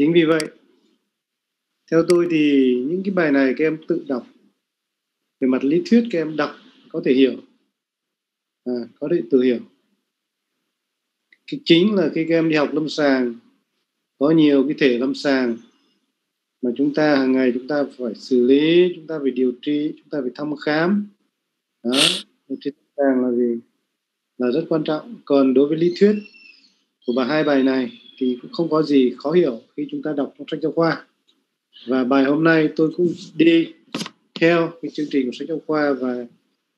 chính vì vậy theo tôi thì những cái bài này các em tự đọc. Về mặt lý thuyết các em đọc có thể hiểu à, có thể tự hiểu. Cái chính là khi các em đi học lâm sàng có nhiều cái thể lâm sàng mà chúng ta hàng ngày chúng ta phải xử lý chúng ta phải điều trị chúng ta phải thăm khám. Đó lâm sàng là gì? Là rất quan trọng. Còn đối với lý thuyết của bài hai bài này thì cũng không có gì khó hiểu khi chúng ta đọc trong sách giáo khoa. Và bài hôm nay tôi cũng đi theo cái chương trình của sách giáo khoa và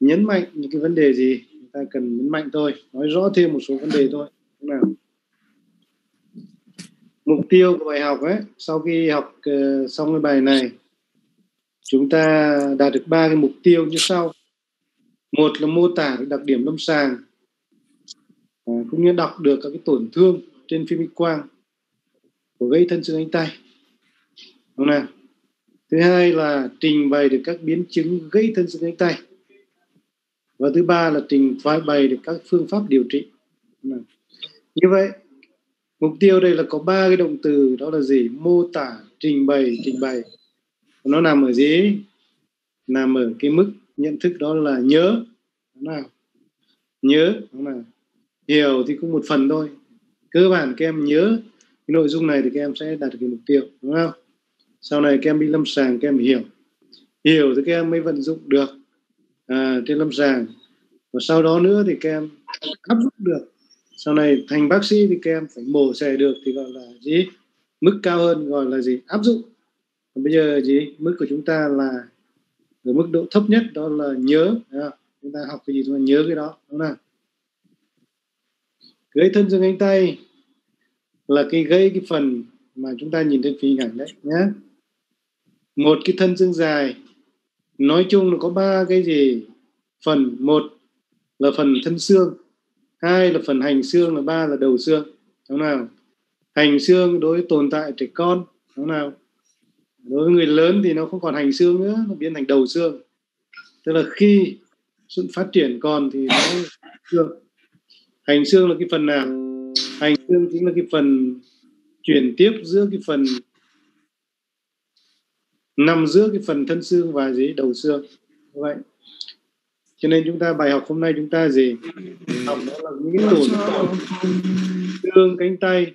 nhấn mạnh những cái vấn đề gì chúng ta cần nhấn mạnh thôi nói rõ thêm một số vấn đề thôi. Nào? Mục tiêu của bài học ấy sau khi học uh, xong cái bài này chúng ta đạt được ba cái mục tiêu như sau. Một là mô tả đặc điểm lâm sàng. À, cũng như đọc được các cái tổn thương trên phim x quang của gây thân xương cánh tay. Đúng nào? Thứ hai là trình bày được các biến chứng gây thân xương cánh tay. Và thứ ba là trình bày được các phương pháp điều trị. Như vậy, mục tiêu đây là có ba cái động từ, đó là gì? Mô tả, trình bày trình bày. Nó nằm ở gì? Nằm ở cái mức nhận thức, đó là nhớ. Đúng nào? Nhớ, đúng nào? Hiểu thì cũng một phần thôi cơ bản các em nhớ cái nội dung này thì các em sẽ đạt được cái mục tiêu đúng không? Sau này các em đi lâm sàng các em hiểu. Hiểu thì các em mới vận dụng được à, trên lâm sàng. Và sau đó nữa thì các em áp dụng được. Sau này thành bác sĩ thì các em phải mổ xẻ được thì gọi là gì? Mức cao hơn gọi là gì? Áp dụng. Còn bây giờ gì? Mức của chúng ta là ở mức độ thấp nhất đó là nhớ chúng ta học cái gì chúng ta nhớ cái đó đúng không gãy thân xương cánh tay là cái gãy cái phần mà chúng ta nhìn trên hình ảnh đấy nhé một cái thân xương dài, nói chung là có ba cái gì? Phần một là phần thân xương, hai là phần hành xương là ba là đầu xương, đúng nào? Hành xương đối với tồn tại trẻ con, đúng nào? Đối với người lớn thì nó không còn hành xương nữa, nó biến thành đầu xương. Tức là khi sự phát triển còn thì nó xương hành xương là cái phần nào? Hành xương chính là cái phần chuyển tiếp giữa cái phần nằm giữa cái phần thân xương và dưới đầu xương. Như vậy. Cho nên chúng ta bài học hôm nay chúng ta gì? Học đó là những cái tổn thương xương cánh tay.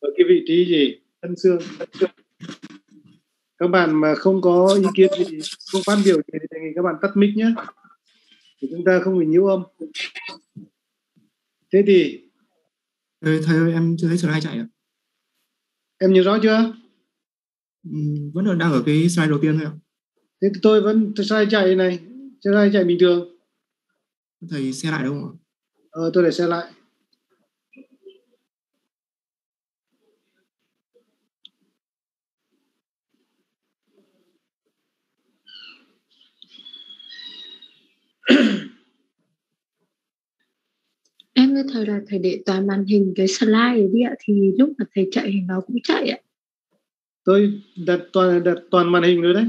Ở cái vị trí gì? Thân xương, thân xương. Các bạn mà không có ý kiến gì không phát biểu gì thì đề nghị các bạn tắt mic nhé thì chúng ta không bị nhiễu âm. Thế thì ừ, thầy ơi em chưa thấy slide chạy ạ. Em nhìn rõ chưa? Ừ, vẫn còn đang ở cái slide đầu tiên thôi ạ. Thế tôi vẫn slide chạy này. Slide chạy bình thường. Thầy xe lại đâu không ạ? Ờ tôi để xe lại em với thầy là thầy để toàn màn hình cái slide đi ạ thì lúc mà thầy chạy thì nó cũng chạy ạ. Tôi đặt toàn đặt toàn màn hình rồi đấy.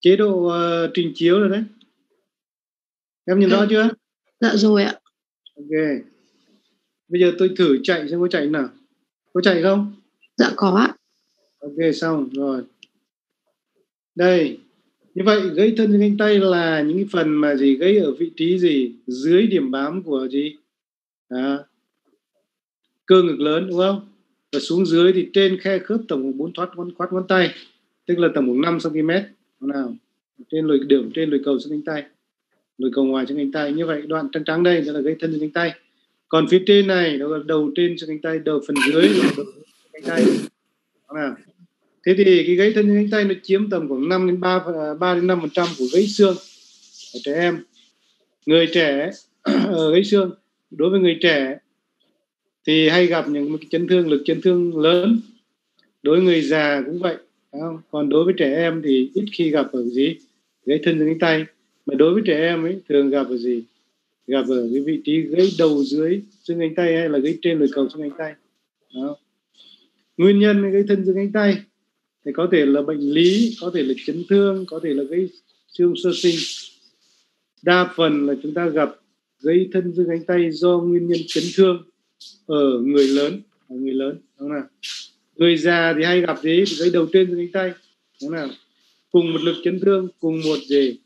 Chế độ uh, trình chiếu rồi đấy. Em nhìn rõ chưa? Dạ rồi ạ. Ok. Bây giờ tôi thử chạy xem có chạy nào. Có chạy không? Dạ có ạ. Ok xong rồi. Đây như vậy gãy thân cánh tay là những cái phần mà gì gãy ở vị trí gì? Dưới điểm bám của gì? À, cơ ngực lớn đúng không? Và xuống dưới thì trên khe khớp tổng bốn thoát ngón khoát ngón tay tức là tổng khoảng 5 cm nào. Trên lồi điểm trên lồi cầu xương cánh tay. Lồi cầu ngoài xương cánh tay. Như vậy đoạn trắng trắng đây đó là gãy thân xương cánh tay. Còn phía trên này đó là đầu trên xương cánh tay đầu phần dưới là đầu cánh tay. Nào thế thì cái gãy thân cánh tay nó chiếm tầm khoảng 5 đến 3 3 à, đến 5 phần trăm của gãy xương ở trẻ em. Người trẻ ở ờ, gãy xương. Đối với người trẻ thì hay gặp những cái chấn thương, lực chấn thương lớn. Đối với người già cũng vậy không? còn đối với trẻ em thì ít khi gặp ở gì? Gãy thân cánh tay. Mà đối với trẻ em ấy, thường gặp ở gì? Gặp ở cái vị trí gãy đầu dưới xương cánh tay hay là gãy trên lồi cầu xương cánh tay. Đó. nguyên nhân gãy thân xương cánh tay thì có thể là bệnh lý, có thể là chấn thương, có thể là gây xương sơ sinh. Đa phần là chúng ta gặp gây thân dương cánh tay do nguyên nhân chấn thương ở người lớn, ở người lớn, đúng không nào? Người già thì hay gặp gì? Gây đầu trên dương cánh tay, đúng không nào? Cùng một lực chấn thương, cùng một gì?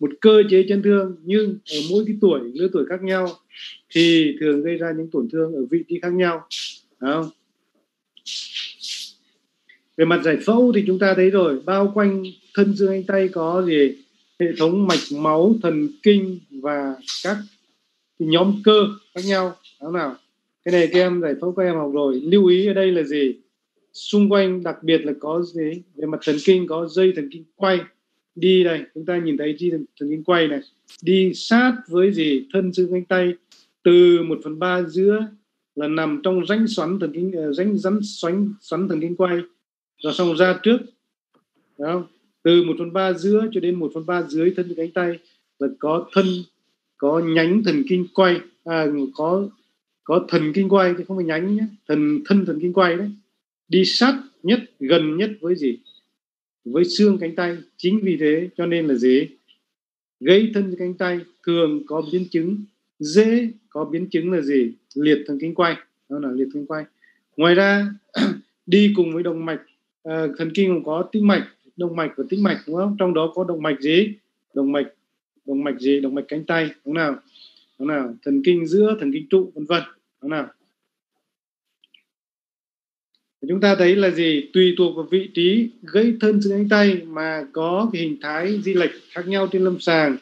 Một cơ chế chấn thương, nhưng ở mỗi cái tuổi, lứa tuổi khác nhau thì thường gây ra những tổn thương ở vị trí khác nhau, đúng không? Về mặt giải phẫu thì chúng ta thấy rồi bao quanh thân dương anh tay có gì? Hệ thống mạch máu thần kinh và các nhóm cơ khác nhau. Đó nào. Cái này các em giải phẫu các em học rồi. Lưu ý ở đây là gì? Xung quanh đặc biệt là có gì? Về mặt thần kinh có dây thần kinh quay. Đi đây chúng ta nhìn thấy dây thần, thần kinh quay này. Đi sát với gì? Thân xương cánh tay từ một phần ba giữa là nằm trong rãnh xoắn thần kinh uh, rãnh rắn xoắn xoắn thần kinh quay rồi xong ra trước không? từ một phần ba giữa cho đến một phần ba dưới thân cánh tay là có thân có nhánh thần kinh quay à, có có thần kinh quay thì không phải nhánh nhé thần thân thần kinh quay đấy. Đi sát nhất gần nhất với gì? Với xương cánh tay chính vì thế cho nên là gì? Gây thân cánh tay thường có biến chứng dễ có biến chứng là gì? Liệt thần kinh quay đó là liệt thần kinh quay. Ngoài ra đi cùng với động mạch à, thần kinh có tĩnh mạch động mạch và tĩnh mạch đúng không? Trong đó có động mạch gì? Động mạch động mạch gì? Động mạch cánh tay đúng nào? Đúng nào? Thần kinh giữa thần kinh trụ vân vân đúng nào? Chúng ta thấy là gì? Tùy thuộc vào vị trí gãy thân xương cánh tay mà có cái hình thái di lệch khác nhau trên lâm sàng.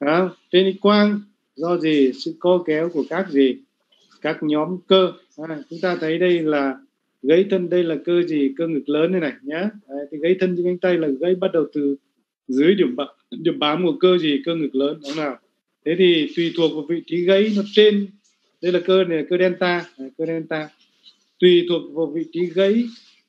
Đó. trên x quang do gì? Sự co kéo của các gì? Các nhóm cơ. À, chúng ta thấy đây là gãy thân đây là cơ gì? Cơ ngực lớn đây này nhá. Đấy, thì gãy thân trên cánh tay là gãy bắt đầu từ dưới điểm bám điểm bám của cơ gì? Cơ ngực lớn đúng nào? Thế thì tùy thuộc vào vị trí gãy nó trên. Đây là cơ này là cơ delta. Đấy, cơ delta. Tùy thuộc vào vị trí gãy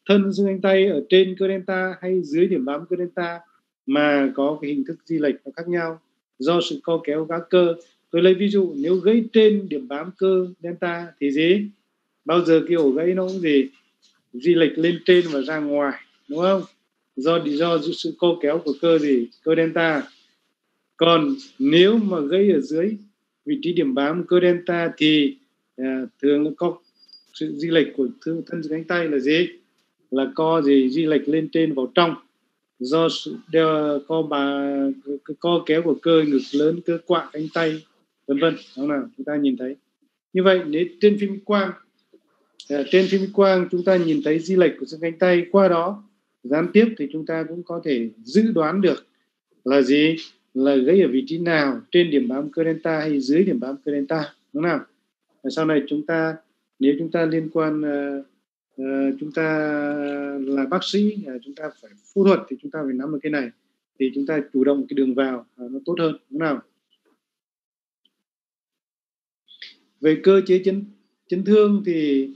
thân xương cánh tay ở trên cơ delta hay dưới điểm bám cơ delta mà có cái hình thức di lệch nó khác nhau do sự co kéo các cơ. Tôi lấy ví dụ nếu gãy trên điểm bám cơ delta thì gì? Bao giờ cái ổ gãy nó cũng gì? Di lệch lên trên và ra ngoài đúng không? Do do sự co kéo của cơ gì cơ delta. Còn nếu mà gây ở dưới vị trí điểm bám cơ delta thì à, thường có sự di lệch của thương thân cánh tay là gì? Là co gì? Di lệch lên trên vào trong. Do sự đeo, co bà co kéo của cơ ngực lớn cơ quạ cánh tay vân vân. Đó nào? Chúng ta nhìn thấy. Như vậy nếu trên phim quang Ờ, trên phim quang chúng ta nhìn thấy di lệch của xương cánh tay qua đó gián tiếp thì chúng ta cũng có thể dự đoán được là gì? Là gãy ở vị trí nào? Trên điểm bám cơ delta hay dưới điểm bám cơ delta? Đúng không nào? Và sau này chúng ta nếu chúng ta liên quan uh, uh, chúng ta là bác sĩ uh, chúng ta phải phẫu thuật thì chúng ta phải nắm được cái này thì chúng ta chủ động cái đường vào uh, nó tốt hơn. Đúng nào? Về cơ chế chấn chấn thương thì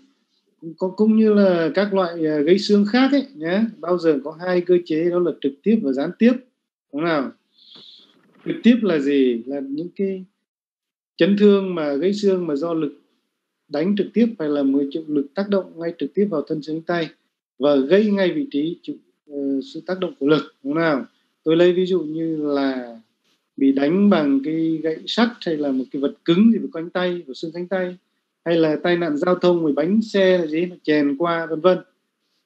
có cũng như là các loại à, gây xương khác ấy nhé bao giờ có hai cơ chế đó là trực tiếp và gián tiếp đúng nào? Trực tiếp là gì? Là những cái chấn thương mà gây xương mà do lực đánh trực tiếp phải là một chịu lực tác động ngay trực tiếp vào thân xương tay và gây ngay vị trí chịu uh, ờ, sự tác động của lực đúng nào? Tôi lấy ví dụ như là bị đánh bằng cái gậy sắt hay là một cái vật cứng gì vào cánh tay vào xương cánh tay hay là tai nạn giao thông vì bánh xe là gì chèn qua vân vân.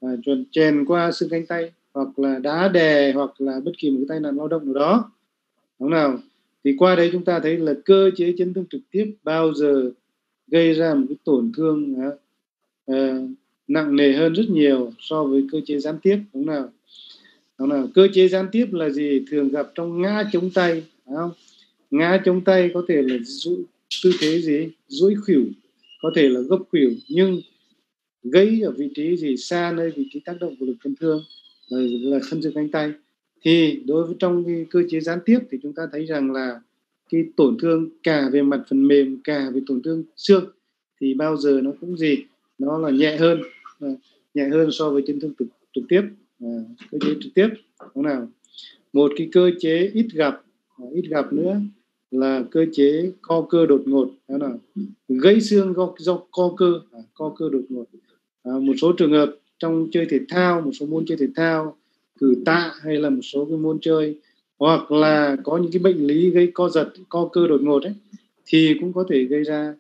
À, chèn qua xương cánh tay hoặc là đá đè hoặc là bất kỳ một cái tai nạn lao động nào đó. Đúng nào? Thì qua đấy chúng ta thấy là cơ chế chấn thương trực tiếp bao giờ gây ra một cái tổn thương uh, nặng nề hơn rất nhiều so với cơ chế gián tiếp. Đúng nào? Đúng nào? Cơ chế gián tiếp là gì? Thường gặp trong ngã chống tay không? Ngã chống tay có thể là tư thế gì? Duỗi khuỷu có thể là gốc khuỷu nhưng gây ở vị trí gì xa nơi vị trí tác động của lực chấn thương là, là thân dưới cánh tay. Thì đối với trong cái cơ chế gián tiếp thì chúng ta thấy rằng là cái tổn thương cả về mặt phần mềm cả về tổn thương xương thì bao giờ nó cũng gì nó là nhẹ hơn à, nhẹ hơn so với chấn thương trực, trực tiếp à, cơ chế trực tiếp. Đúng nào? Một cái cơ chế ít gặp à, ít gặp nữa là cơ chế co cơ đột ngột đó là gãy xương do, do co cơ à, co cơ đột ngột. À, một số trường hợp trong chơi thể thao một số môn chơi thể thao cử tạ hay là một số cái môn chơi hoặc là có những cái bệnh lý gây co giật co cơ đột ngột ấy thì cũng có thể gây ra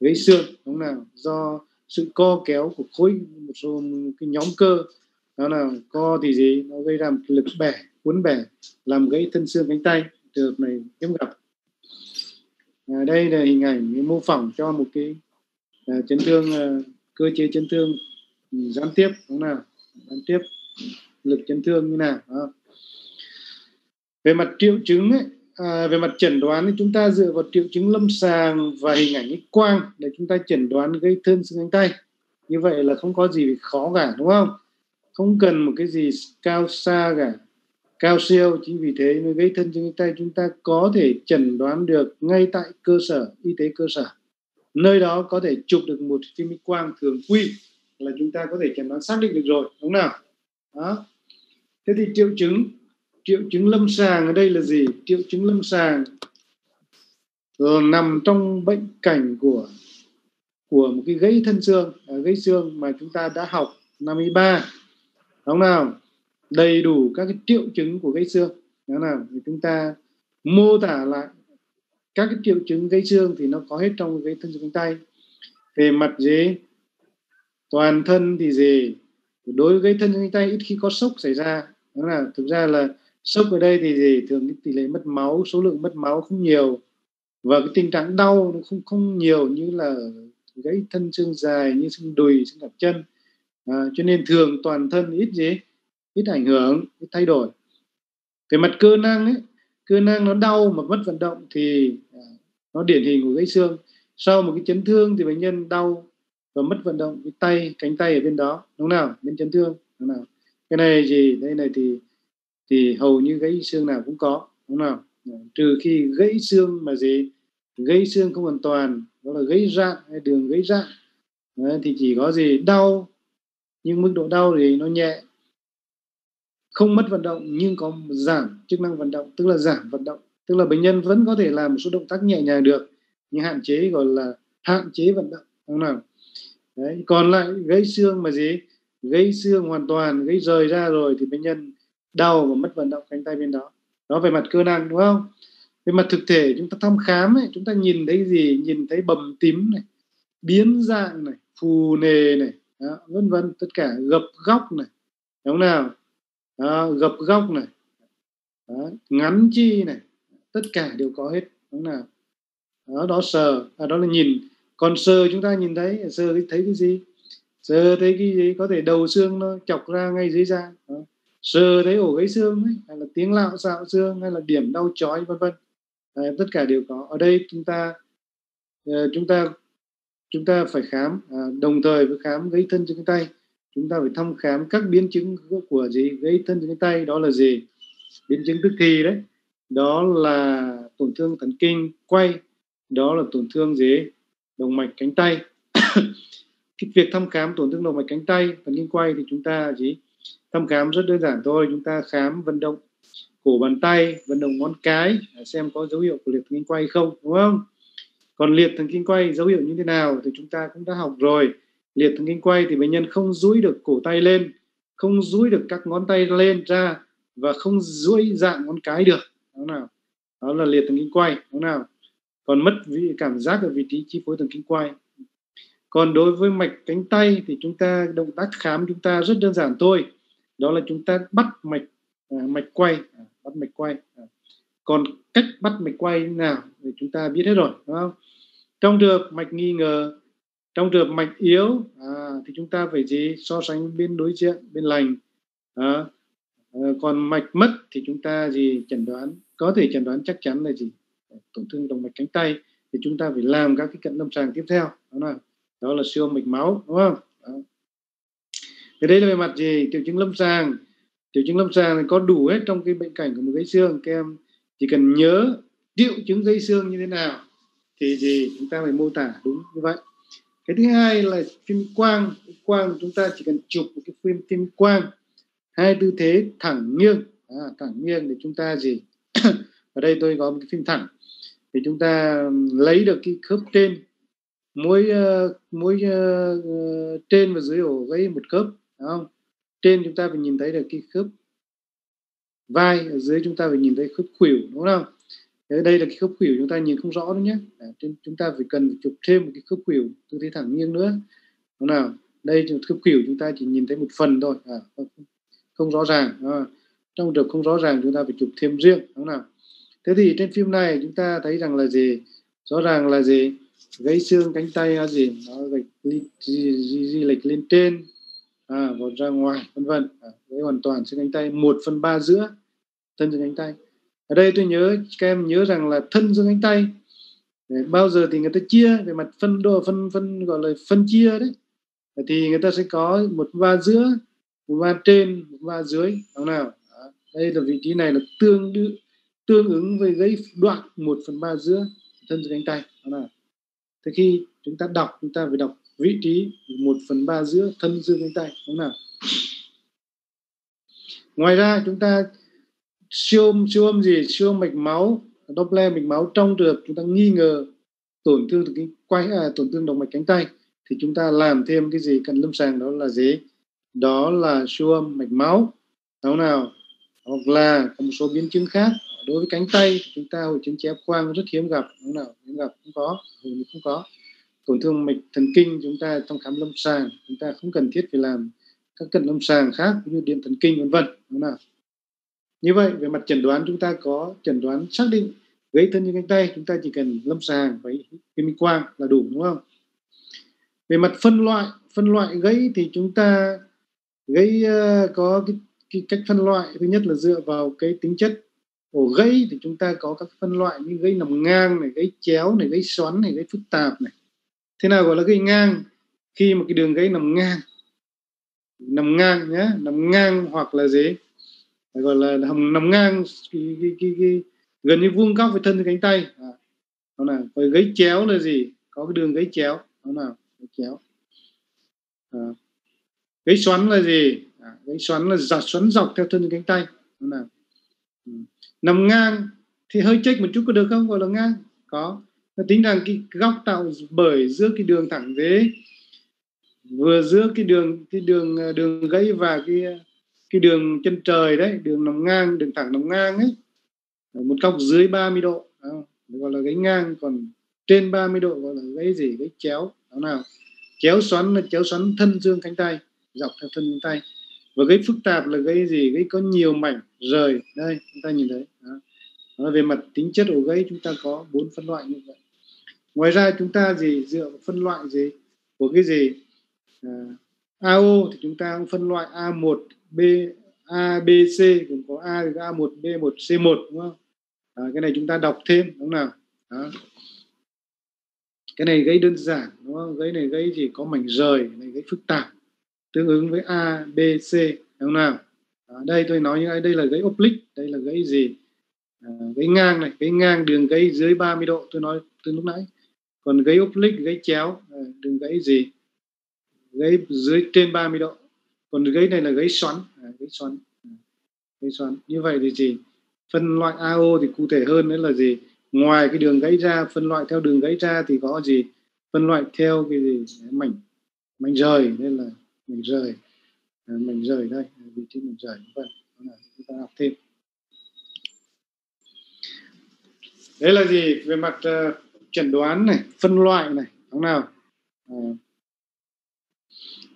gãy xương đúng nào? Do sự co kéo của khối một số cái nhóm cơ đó là co thì gì? Nó gây ra một lực bẻ cuốn bẻ làm gãy thân xương cánh tay. Trường hợp này hiếm gặp à, đây là hình ảnh mô phỏng cho một cái à, chấn thương à, cơ chế chấn thương ừ, gián tiếp đúng nào? Gián tiếp lực chấn thương như nào à. về mặt triệu chứng ấy, à, về mặt chẩn đoán thì chúng ta dựa vào triệu chứng lâm sàng và hình ảnh x quang để chúng ta chẩn đoán gây thương xương cánh tay. Như vậy là không có gì khó cả đúng không? Không cần một cái gì cao xa cả cao siêu, chính vì thế nó gây thân xương cánh tay chúng ta có thể chẩn đoán được ngay tại cơ sở, y tế cơ sở. Nơi đó có thể chụp được một phim x quang thường quy là chúng ta có thể chẩn đoán xác định được rồi, đúng nào? Đó. Thế thì triệu chứng triệu chứng lâm sàng ở đây là gì? Triệu chứng lâm sàng ờ, nằm trong bệnh cảnh của của một cái gãy thân xương à, gãy xương mà chúng ta đã học năm 53 đúng nào? Đầy đủ các cái triệu chứng của gãy xương. Đó là chúng ta mô tả lại các cái triệu chứng gãy xương thì nó có hết trong gãy thân xương cánh tay. Về mặt gì toàn thân thì gì đối với gãy thân xương cánh tay ít khi có sốc xảy ra. Đó là thực ra là sốc ở đây thì gì thường cái tỷ lệ mất máu số lượng mất máu không nhiều. Và cái tình trạng đau nó không không nhiều như là gãy thân xương dài như xương đùi xương cẳng chân. À, cho nên thường toàn thân ít gì ít ảnh hưởng, ít thay đổi. Về mặt cơ năng ấy, cơ năng nó đau mà mất vận động thì à, nó điển hình của gãy xương. Sau một cái chấn thương thì bệnh nhân đau và mất vận động cái tay, cánh tay ở bên đó. Đúng nào? Bên chấn thương, đúng nào? Cái này gì đây này thì thì hầu như gãy xương nào cũng có, đúng nào? Dạ, trừ khi gãy xương mà gì? Gãy xương không hoàn toàn, đó là gãy rạn hay đường gãy rạn. Thì chỉ có gì? Đau, nhưng mức độ đau thì nó nhẹ không mất vận động nhưng có giảm chức năng vận động tức là giảm vận động. Tức là bệnh nhân vẫn có thể làm một số động tác nhẹ nhàng được nhưng hạn chế gọi là hạn chế vận động. Đúng không Đấy, còn lại gãy xương mà gì? Gãy xương hoàn toàn gãy rời ra rồi thì bệnh nhân đau và mất vận động cánh tay bên đó. Đó về mặt cơ năng đúng không? Về mặt thực thể chúng ta thăm khám ấy, chúng ta nhìn thấy gì? Nhìn thấy bầm tím này biến dạng này phù nề này đó, vân vân tất cả gập góc này. Đúng nào? À, gập góc này. À, ngắn chi này. Tất cả đều có hết. Đúng nào đó đó sờ. À, đó là nhìn. Còn sờ chúng ta nhìn thấy sờ thấy cái gì? Sờ thấy cái gì? Có thể đầu xương nó chọc ra ngay dưới da. Đó. Sờ thấy ổ gãy xương ấy, hay là tiếng lạo xạo xương hay là điểm đau chói vân vân. Tất cả đều có. Ở đây chúng ta ờ, chúng ta chúng ta phải khám à, đồng thời với khám gãy thân chân tay chúng ta phải thăm khám các biến chứng của gì? Gây thân chân tay, đó là gì? Biến chứng tức thì đấy. Đó là tổn thương thần kinh, quay. Đó là tổn thương gì? Động mạch cánh tay. Cái việc thăm khám tổn thương động mạch cánh tay, thần kinh quay thì chúng ta gì thăm khám rất đơn giản thôi. Chúng ta khám vận động cổ bàn tay, vận động ngón cái, xem có dấu hiệu của liệt thần kinh quay không, đúng không? Còn liệt thần kinh quay dấu hiệu như thế nào thì chúng ta cũng đã học rồi liệt thần kinh quay thì bệnh nhân không duỗi được cổ tay lên không duỗi được các ngón tay lên ra và không duỗi dạng ngón cái được. Đó nào. Đó là liệt thần kinh quay. Đó nào. Còn mất vị cảm giác ở vị trí chi phối thần kinh quay. Còn đối với mạch cánh tay thì chúng ta động tác khám chúng ta rất đơn giản thôi. Đó là chúng ta bắt mạch à, mạch quay. À, bắt mạch quay. À. còn cách bắt mạch quay nào thì chúng ta biết hết rồi đúng không? Trong trường hợp mạch nghi ngờ trong trường hợp mạch yếu à, thì chúng ta phải gì? So sánh bên đối diện bên lành. À, à, còn mạch mất thì chúng ta gì? Chẩn đoán. Có thể chẩn đoán chắc chắn là gì? Tổn thương động mạch cánh tay thì chúng ta phải làm các cái cận lâm sàng tiếp theo đó là đó là siêu mạch máu đúng không? Đó. Thì đây là về mặt gì? Triệu chứng lâm sàng. Triệu chứng lâm sàng có đủ hết trong cái bệnh cảnh của một gãy xương. Các em chỉ cần nhớ triệu chứng gãy xương như thế nào thì gì? Chúng ta phải mô tả đúng như vậy cái thứ hai là phim quang. Quang chúng ta chỉ cần chụp một cái phim phim quang. Hai tư thế thẳng nghiêng. À, thẳng nghiêng để chúng ta gì? Ở đây tôi có một cái phim thẳng. Thì chúng ta lấy được cái khớp trên. Mỗi uh, mỗi uh, trên và dưới ổ gáy một khớp không? Trên chúng ta phải nhìn thấy được cái khớp vai ở dưới chúng ta phải nhìn thấy khớp khuỷu đúng không? Thế đây là cái khớp khuỷu chúng ta nhìn không rõ nữa nhé. À, chúng ta phải cần phải chụp thêm một cái khớp khuỷu tư thế thẳng nghiêng nữa. Đúng nào? Đây khớp khuỷu chúng ta chỉ nhìn thấy một phần thôi. À, không, không rõ ràng. À, trong trường không rõ ràng chúng ta phải chụp thêm riêng. Đúng nào? Thế thì trên phim này chúng ta thấy rằng là gì? Rõ ràng là gì? Gãy xương cánh tay là gì? Nó lệch di, di, di lệch lên trên. À, vọt ra ngoài vân vân. À, hoàn toàn xương cánh tay một phần ba giữa thân xương cánh tay ở đây tôi nhớ, các em nhớ rằng là thân dương cánh tay. Bao giờ thì người ta chia, về mặt phân đồ phân phân gọi là phân chia đấy. Thì người ta sẽ có một ba giữa, một ba trên, một ba dưới. Đúng nào. Đây là vị trí này là tương đương tương ứng với gãy đoạn một phần ba giữa thân dưới cánh tay. Đó là thế khi chúng ta đọc, chúng ta phải đọc vị trí một phần ba giữa thân dương cánh tay. Đúng nào. Ngoài ra chúng ta siêu âm siêu âm gì? Siêu âm mạch máu Doppler mạch máu trong trường hợp chúng ta nghi ngờ tổn thương từ cái quay à, tổn thương động mạch cánh tay thì chúng ta làm thêm cái gì? Cần lâm sàng đó là gì? Đó là siêu âm mạch máu. Đúng nào hoặc là có một số biến chứng khác. Đối với cánh tay chúng ta hội chứng chép khoang rất hiếm gặp. Đúng nào hiếm gặp không có hầu như không có. Tổn thương mạch thần kinh chúng ta trong khám lâm sàng chúng ta không cần thiết phải làm các cận lâm sàng khác như điện thần kinh vân vân. Đúng nào như vậy về mặt chẩn đoán chúng ta có chẩn đoán xác định gãy thân trên cánh tay chúng ta chỉ cần lâm sàng với cái minh quang là đủ đúng không? Về mặt phân loại phân loại gãy thì chúng ta gãy uh, có cái cái cách phân loại. Thứ nhất là dựa vào cái tính chất ổ gãy thì chúng ta có các phân loại như gãy nằm ngang này gãy chéo này gãy xoắn này gãy phức tạp này. Thế nào gọi là gãy ngang? Khi một cái đường gãy nằm ngang nằm ngang nhé nằm ngang hoặc là gì? Gọi là nằm, nằm ngang cái, cái, cái, cái, gần như vuông góc với thân cánh tay. À, đó là rồi gáy chéo là gì? Có cái đường gáy chéo. Đó là gáy chéo. À, gáy xoắn là gì? À, gáy xoắn là giật xoắn dọc theo thân cánh tay. Đó là ừ. nằm ngang. Thì hơi chếch một chút có được không? Gọi là ngang. Có. Nó tính rằng cái góc tạo bởi giữa cái đường thẳng ghế vừa giữa cái đường cái đường à, đường gãy và cái cái đường chân trời đấy đường nằm ngang đường thẳng nằm ngang ấy một góc dưới 30 độ. Đó, gọi là gáy ngang còn trên 30 độ gọi là gáy gì? Gáy chéo. Đó nào. Chéo xoắn là chéo xoắn thân dương cánh tay dọc theo thân cánh tay. Và gáy phức tạp là gáy gì? Gáy có nhiều mảnh rời. Đây chúng ta nhìn thấy. Đó. Đó, về mặt tính chất ổ gáy chúng ta có bốn phân loại như vậy. Ngoài ra chúng ta gì? Dựa vào phân loại gì? Của cái gì? À, AO thì chúng ta cũng phân loại A1 B A B C cũng có A thì A1 B1 C1 đúng không? À, cái này chúng ta đọc thêm đúng không nào? Đó. cái này gây đơn giản đúng không? Gây này gây chỉ có mảnh rời này gây phức tạp tương ứng với A B C đúng không nào? À, đây tôi nói như đây là gãy oblique đây là gãy gì? À, gãy ngang này gãy ngang đường gãy dưới 30 độ tôi nói từ lúc nãy. Còn gãy oblique gãy chéo à, đường gãy gì? Gãy dưới trên 30 độ còn gãy này là gãy xoắn. À, gãy xoắn. À, gãy xoắn. Như vậy thì gì? Phân loại AO thì cụ thể hơn đấy là gì? Ngoài cái đường gãy ra phân loại theo đường gãy ra thì có gì? Phân loại theo cái gì? Mảnh mảnh rời. Nên là mảnh rời. À, mảnh rời đây à, vị trí mảnh rời. Vân là chúng ta học thêm. Đấy là gì? Về mặt uh, chẩn đoán này phân loại này. Đúng nào? À.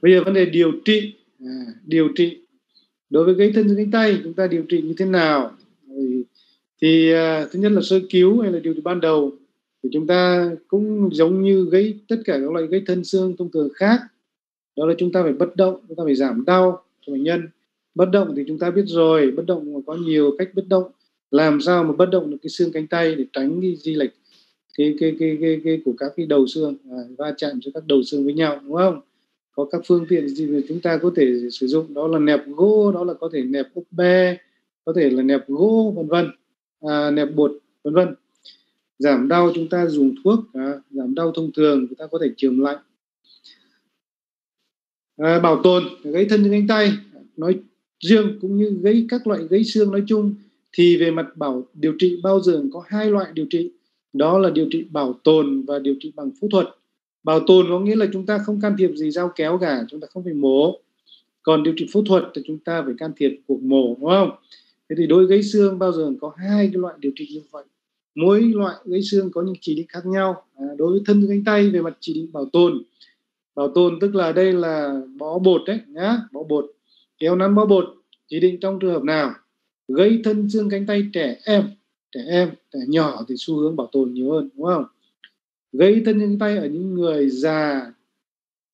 bây giờ vấn đề điều trị à, điều trị. Đối với gãy thân xương cánh tay chúng ta điều trị như thế nào? Thì uh, thứ nhất là sơ cứu hay là điều trị ban đầu. Thì chúng ta cũng giống như gãy tất cả các loại gãy thân xương thông thường khác. Đó là chúng ta phải bất động chúng ta phải giảm đau cho bệnh nhân. Bất động thì chúng ta biết rồi bất động có nhiều cách bất động. Làm sao mà bất động được cái xương cánh tay để tránh cái di lệch cái cái cái cái, cái của các cái đầu xương à, va chạm giữa các đầu xương với nhau đúng không? Có các phương tiện gì mà chúng ta có thể sử dụng? Đó là nẹp gỗ đó là có thể nẹp ốp be có thể là nẹp gỗ vân vân. À, nẹp bột vân vân. Giảm đau chúng ta dùng thuốc à, giảm đau thông thường chúng ta có thể trường lạnh à, bảo tồn gãy thân cánh tay. Nói riêng cũng như gãy các loại gãy xương nói chung thì về mặt bảo điều trị bao giờ có hai loại điều trị. Đó là điều trị bảo tồn và điều trị bằng phẫu thuật bảo tồn có nghĩa là chúng ta không can thiệp gì dao kéo cả chúng ta không phải mổ. Còn điều trị phẫu thuật thì chúng ta phải can thiệp cuộc mổ đúng không? Thế thì đối gãy xương bao giờ có hai cái loại điều trị như vậy? Mỗi loại gãy xương có những chỉ định khác nhau. À, đối với thân cánh tay về mặt chỉ định bảo tồn. Bảo tồn tức là đây là bó bột đấy nhá bó bột. Kéo nắn bó bột chỉ định trong trường hợp nào? Gãy thân xương cánh tay trẻ em. Trẻ em trẻ nhỏ thì xu hướng bảo tồn nhiều hơn đúng không? Gây thân nhân tay ở những người già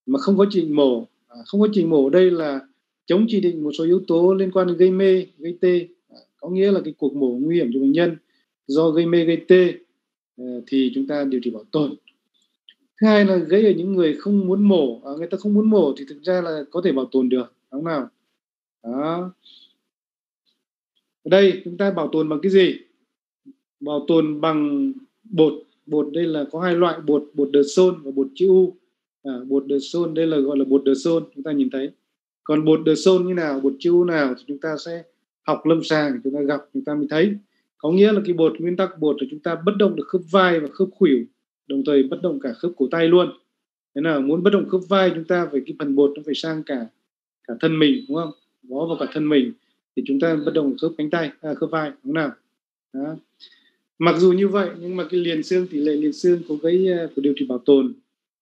mà không có chỉ định mổ. À, không có chỉ định mổ đây là chống chỉ định một số yếu tố liên quan đến gây mê gây tê. À, có nghĩa là cái cuộc mổ nguy hiểm cho bệnh nhân. Do gây mê gây tê à, thì chúng ta điều trị bảo tồn. Thứ hai là gây ở những người không muốn mổ. À, người ta không muốn mổ thì thực ra là có thể bảo tồn được đúng nào? Đó. Ở đây chúng ta bảo tồn bằng cái gì? Bảo tồn bằng bột bột đây là có hai loại bột bột đờ sôn và bột chữ u. À, bột đờ sôn đây là gọi là bột đờ sôn chúng ta nhìn thấy. Còn bột đờ sôn như nào bột chữ u nào thì chúng ta sẽ học lâm sàng chúng ta gặp chúng ta mới thấy. Có nghĩa là cái bột nguyên tắc bột là chúng ta bất động được khớp vai và khớp khuỷu đồng thời bất động cả khớp cổ tay luôn. Thế nào muốn bất động khớp vai chúng ta phải cái phần bột nó phải sang cả cả thân mình đúng không? Bó vào cả thân mình thì chúng ta bất động khớp cánh tay à, khớp vai đúng nào? Đó mặc dù như vậy nhưng mà cái liền xương tỷ lệ liền xương của cái ờ, của điều trị bảo tồn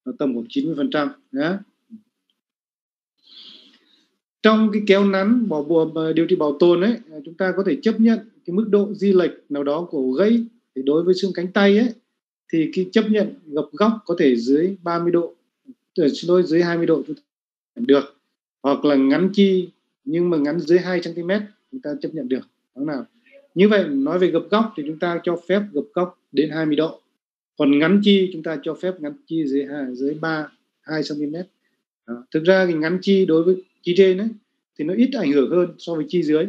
nó tầm khoảng 90 phần trăm trong cái kéo nắn bỏ bùa ờ, điều trị bảo tồn ấy ờ, chúng ta có thể chấp nhận cái mức độ di lệch nào đó của gãy thì đối với xương cánh tay ấy thì cái chấp nhận gập góc có thể dưới 30 độ ờ, xin lỗi dưới 20 độ chúng ta được hoặc là ngắn chi nhưng mà ngắn dưới 2 cm chúng ta chấp nhận được. Đó nào như vậy nói về gập góc thì chúng ta cho phép gập góc đến 20 độ. Còn ngắn chi chúng ta cho phép ngắn chi dưới dưới 3 2 cm đó. thực ra thì ngắn chi đối với chi trên ấy, thì nó ít ảnh hưởng hơn so với chi dưới.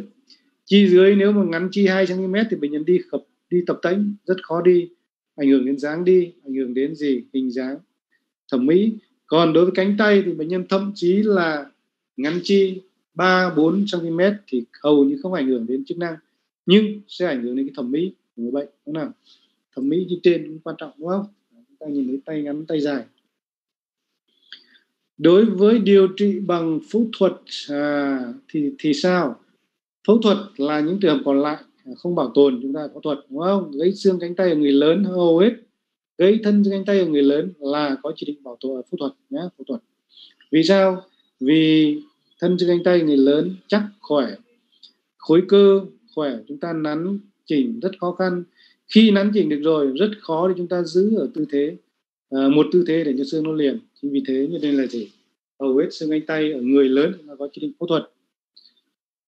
Chi dưới nếu mà ngắn chi 2 cm thì bệnh nhân đi khập đi tập tễnh rất khó đi ảnh hưởng đến dáng đi ảnh hưởng đến gì hình dáng thẩm mỹ. Còn đối với cánh tay thì bệnh nhân thậm chí là ngắn chi 3 4 cm thì hầu như không ảnh hưởng đến chức năng nhưng sẽ ảnh hưởng đến cái thẩm mỹ của người bệnh đúng không nào? Thẩm mỹ chi trên cũng quan trọng đúng không? Chúng ta nhìn thấy tay ngắn tay dài. Đối với điều trị bằng phẫu thuật à, thì thì sao? Phẫu thuật là những trường hợp còn lại à, không bảo tồn chúng ta phẫu thuật đúng không? Gãy xương cánh tay ở người lớn hầu hết gãy thân cánh tay ở người lớn là có chỉ định bảo tồn à, phẫu thuật nhé phẫu thuật. Vì sao? Vì thân xương cánh tay người lớn chắc khỏe khối cơ khỏe. Chúng ta nắn chỉnh rất khó khăn. Khi nắn chỉnh được rồi rất khó để chúng ta giữ ở tư thế à, một tư thế để cho xương nó liền. Chính vì thế nên là gì hầu hết xương anh tay ở người lớn là có chỉ định phẫu thuật.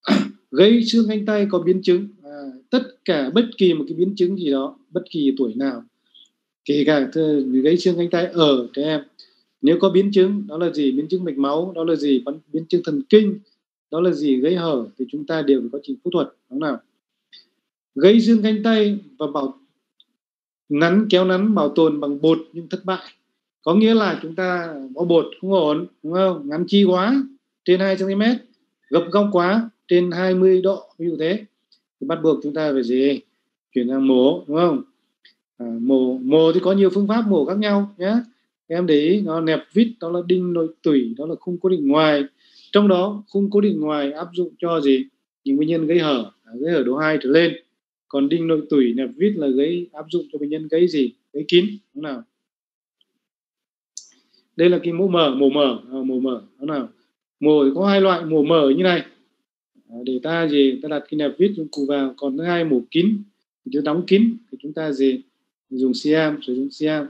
Gây xương anh tay có biến chứng à, tất cả bất kỳ một cái biến chứng gì đó bất kỳ tuổi nào kể cả gây xương cánh tay ở trẻ em nếu có biến chứng đó là gì? Biến chứng mạch máu đó là gì? Biến chứng thần kinh đó là gì? Gây hở thì chúng ta đều phải có trình phẫu thuật đúng nào? Gây xương cánh tay và bảo nắn kéo nắn bảo tồn bằng bột nhưng thất bại. Có nghĩa là chúng ta bỏ bột không ổn đúng không? Ngắn chi quá trên 2 cm gập góc quá trên 20 độ ví dụ thế. Thì bắt buộc chúng ta phải gì? Chuyển sang mổ đúng không? À, mổ mổ thì có nhiều phương pháp mổ khác nhau nhé em để ý nó nẹp vít đó là đinh nội tủy đó là khung cố định ngoài trong đó khung cố định ngoài áp dụng cho gì những bệnh nhân gây hở à, gây hở độ 2 trở lên. Còn đinh nội tủy nẹp vít là gây áp dụng cho bệnh nhân gây gì? Gây kín đúng nào? Đây là cái mổ mở mổ mở à, mổ mở đúng nào? Mổ có hai loại mổ mở như này. À, để ta gì? Ta đặt cái nẹp vít dụng cụ vào còn thứ hai mổ kín thì chúng đóng kín thì chúng ta gì? Dùng siam sử dụng siam.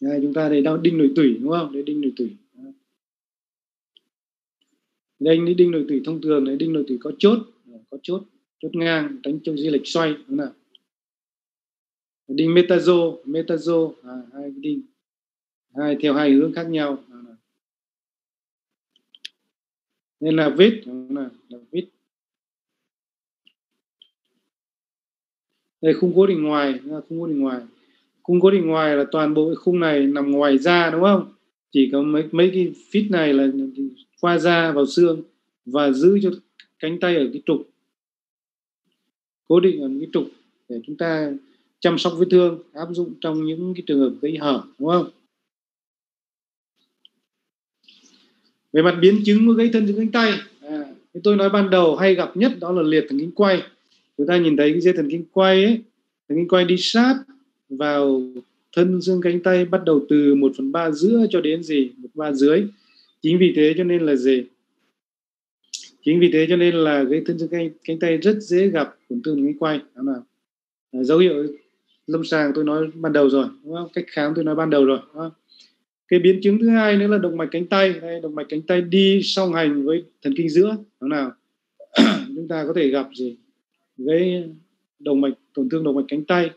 Đây, chúng ta đây đau đinh nội tủy đúng không? Đây đinh nội tủy đây cái đinh nội tủy thông thường này đinh nội tủy có chốt có chốt chốt ngang tránh trong di lệch xoay đúng không đinh metazo metazo à, hai cái đinh hai theo hai hướng khác nhau nên là vít là, là vít. Đây khung cố định ngoài là khung cố định ngoài. Khung cố định ngoài là toàn bộ cái khung này nằm ngoài da đúng không? Chỉ có mấy mấy cái fit này là qua da vào xương và giữ cho cánh tay ở cái trục. Cố định ở cái trục để chúng ta chăm sóc vết thương áp dụng trong những cái trường hợp gây hở đúng không? Về mặt biến chứng của gãy thân dưới cánh tay à, tôi nói ban đầu hay gặp nhất đó là liệt thần kinh quay. Chúng ta nhìn thấy cái dây thần kinh quay ấy thần kinh quay đi sát vào thân xương cánh tay bắt đầu từ 1 phần ba giữa cho đến gì? Một ba dưới chính vì thế cho nên là gì chính vì thế cho nên là cái thân xương cánh, cánh tay rất dễ gặp tổn thương cánh quay. Đó là à, dấu hiệu lâm sàng tôi nói ban đầu rồi đúng không? cách khám tôi nói ban đầu rồi đúng không? cái biến chứng thứ hai nữa là động mạch cánh tay. Đây, động mạch cánh tay đi song hành với thần kinh giữa. Đó nào chúng ta có thể gặp gì? Gây động mạch tổn thương động mạch cánh tay.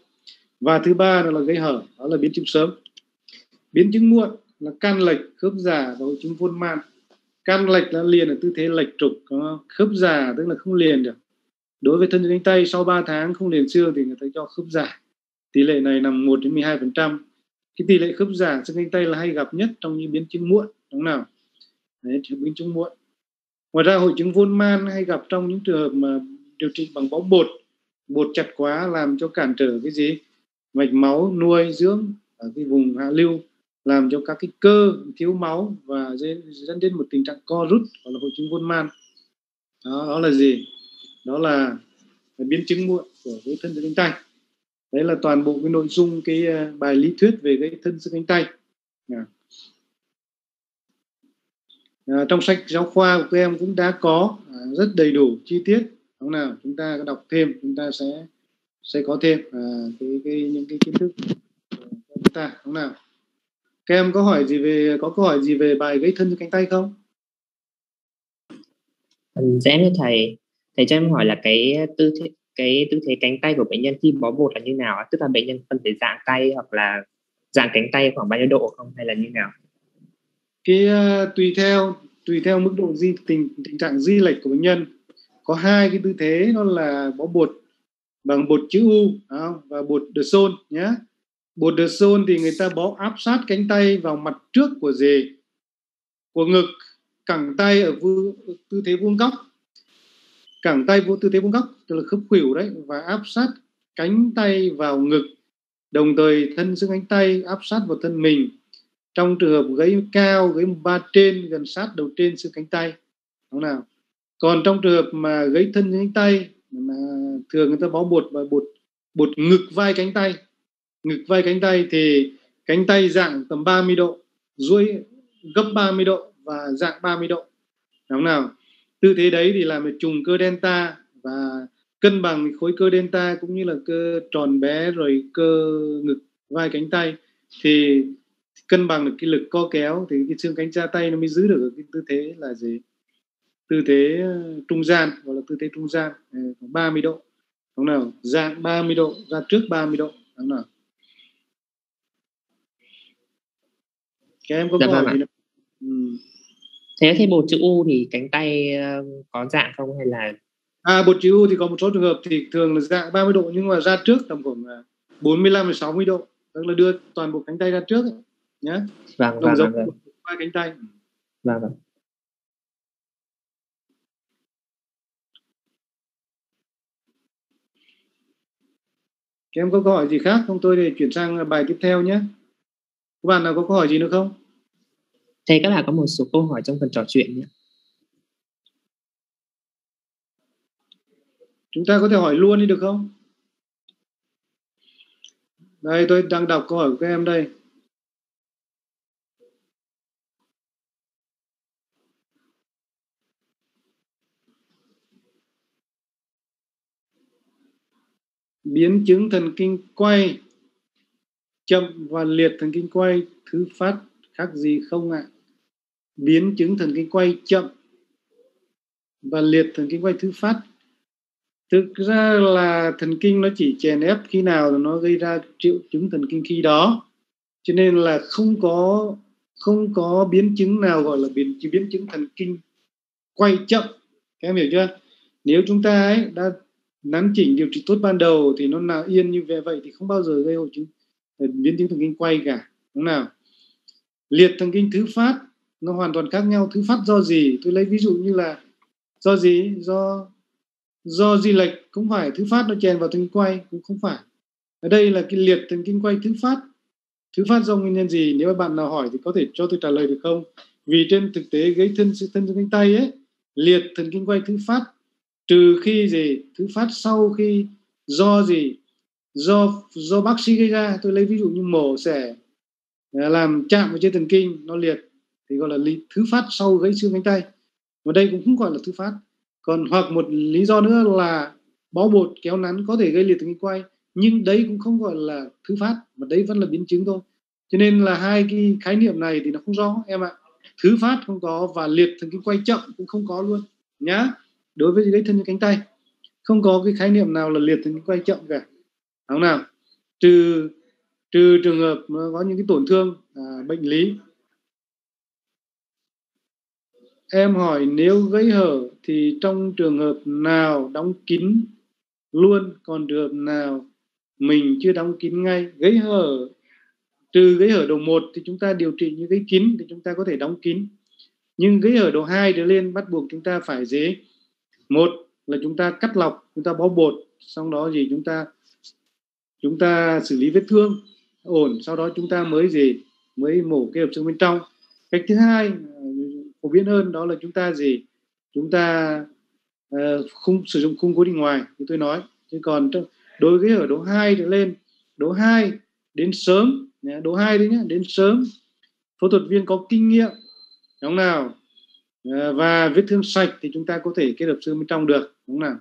Và thứ ba là gây hở. Đó là biến chứng sớm. Biến chứng muộn là can lệch khớp giả và hội chứng vôn man can lệch là liền ở tư thế lệch trục khớp giả tức là không liền được. Đối với thân cánh tay sau 3 tháng không liền xương thì người ta cho khớp giả tỷ lệ này nằm 1 đến 12 phần trăm. Cái tỷ lệ khớp giả trên cánh tay là hay gặp nhất trong những biến chứng muộn đúng nào? Đấy, biến chứng muộn. Ngoài ra hội chứng vôn man hay gặp trong những trường hợp mà điều trị bằng bóng bột. Bột chặt quá làm cho cản trở cái gì? Mạch máu nuôi dưỡng ở cái vùng hạ lưu làm cho các cái cơ thiếu máu và dẫn đến một tình trạng co rút hoặc là hội chứng von man. Đó, đó là gì? Đó là biến chứng muộn của cái thân cánh tay. Đấy là toàn bộ cái nội dung cái ờ, bài lý thuyết về cái thân xương cánh tay. À. À, trong sách giáo khoa của các em cũng đã có à, rất đầy đủ chi tiết. Lúc nào chúng ta đọc thêm chúng ta sẽ sẽ có thêm à, cái, cái những cái kiến thức của chúng ta. Lúc nào các em có hỏi gì về có câu hỏi gì về bài gãy thân cánh tay không? Dạ em thầy. Thầy cho em hỏi là cái tư thế cái tư thế cánh tay của bệnh nhân khi bó bột là như nào tức là bệnh nhân phân thể dạng tay hoặc là dạng cánh tay khoảng bao nhiêu độ không? Hay là như nào? Cái uh, tùy theo tùy theo mức độ di tình tình trạng di lệch của bệnh nhân. Có hai cái tư thế đó là bó bột bằng bột chữ U và bột de Sol nhé bột de Sol thì người ta bó áp sát cánh tay vào mặt trước của dề, của ngực, cẳng tay ở tư thế vuông góc. Cẳng tay vô tư thế vuông góc, tức là khớp khuỷu đấy, và áp sát cánh tay vào ngực. Đồng thời thân xương cánh tay áp sát vào thân mình. Trong trường hợp gáy cao gáy ba trên, gần sát đầu trên xương cánh tay. Đúng nào? Còn trong trường hợp mà gáy thân cánh tay, mà thường người ta bó bột và bột bột ngực vai cánh tay ngực vai cánh tay thì cánh tay dạng tầm 30 độ, duỗi gấp 30 độ và dạng 30 độ. Đúng nào. Tư thế đấy thì làm trùng cơ delta và cân bằng khối cơ delta cũng như là cơ tròn bé rồi cơ ngực, vai cánh tay thì cân bằng được cái lực co kéo thì cái xương cánh tra tay nó mới giữ được cái tư thế là gì? Tư thế ờ, trung gian, gọi là tư thế trung gian ờ, 30 độ. Đúng nào. Dạng 30 độ ra trước 30 độ. Đúng nào. Các em có dạ, câu hỏi vâng gì nữa? Ừ thế thì bột chữ U thì cánh tay uh, có dạng không hay là à bột chữ U thì có một số trường hợp thì thường là dạng 30 độ nhưng mà ra trước tầm khoảng 45 đến 60 độ. Tức là đưa toàn bộ cánh tay ra trước ấy, nhé vâng vâng, giống vâng. ba cánh tay. Vâng vâng. Các em có câu hỏi gì khác không? Tôi để chuyển sang bài tiếp theo nhé. Các bạn nào có câu hỏi gì nữa không? Thầy các bạn có một số câu hỏi trong phần trò chuyện nhé. Chúng ta có thể hỏi luôn đi được không? Đây tôi đang đọc câu hỏi của các em đây. biến chứng thần kinh quay chậm và liệt thần kinh quay, thứ phát khác gì không ạ? Biến chứng thần kinh quay chậm và liệt thần kinh quay thứ phát. Thực ra là thần kinh nó chỉ chèn ép khi nào nó gây ra triệu chứng thần kinh khi đó. Cho nên là không có không có biến chứng nào gọi là biến biến chứng thần kinh quay chậm. Các em hiểu chưa? Nếu chúng ta ấy đã nắn chỉnh điều trị tốt ban đầu thì nó nào yên như vậy thì không bao giờ gây hội chứng Ờ, biến chứng thần kinh quay cả. Đúng nào? Liệt thần kinh thứ phát, nó hoàn toàn khác nhau. Thứ phát do gì? Tôi lấy ví dụ như là do gì? Do do di lệch. Cũng phải, thứ phát nó chèn vào thần kinh quay, cũng không phải. Ở đây là cái liệt thần kinh quay thứ phát. Thứ phát do nguyên nhân gì? Nếu bạn nào hỏi thì có thể cho tôi trả lời được không? Vì trên thực tế gãy thân thân thần kinh tay ấy, liệt thần kinh quay thứ phát, trừ khi gì? Thứ phát sau khi do gì? Do do bác sĩ gây ra tôi lấy ví dụ như mổ xẻ à, làm chạm vào trên thần kinh nó liệt thì gọi là lý, thứ phát sau gãy xương cánh tay. Và đây cũng không gọi là thứ phát. Còn hoặc một lý do nữa là bó bột kéo nắn có thể gây liệt thần kinh quay nhưng đấy cũng không gọi là thứ phát mà đấy vẫn là biến chứng thôi. Cho nên là hai cái khái niệm này thì nó không rõ em ạ. Thứ phát không có và liệt thần kinh quay chậm cũng không có luôn nhá. Đối với gãy thân cánh tay không có cái khái niệm nào là liệt thần kinh quay chậm cả không nào? Trừ trừ trường hợp có những cái tổn thương à, bệnh lý. Em hỏi nếu gãy hở thì trong trường hợp nào đóng kín luôn còn trường hợp nào mình chưa đóng kín ngay? Gãy hở trừ gãy hở đầu một thì chúng ta điều trị như gãy kín thì chúng ta có thể đóng kín. Nhưng gãy hở đầu hai trở lên bắt buộc chúng ta phải dế. Một là chúng ta cắt lọc chúng ta bó bột xong đó gì chúng ta chúng ta xử lý vết thương ổn sau đó chúng ta mới gì? Mới mổ cái hợp xương bên trong. Cách thứ hai phổ biến hơn đó là chúng ta gì? Chúng ta uh, không sử dụng khung cố định ngoài như tôi nói. Chứ còn đối với ở độ 2 trở lên độ 2 đến sớm độ 2 đấy nhá đến sớm phẫu thuật viên có kinh nghiệm đúng nào? Ờ, và vết thương sạch thì chúng ta có thể kết hợp xương bên trong được đúng nào?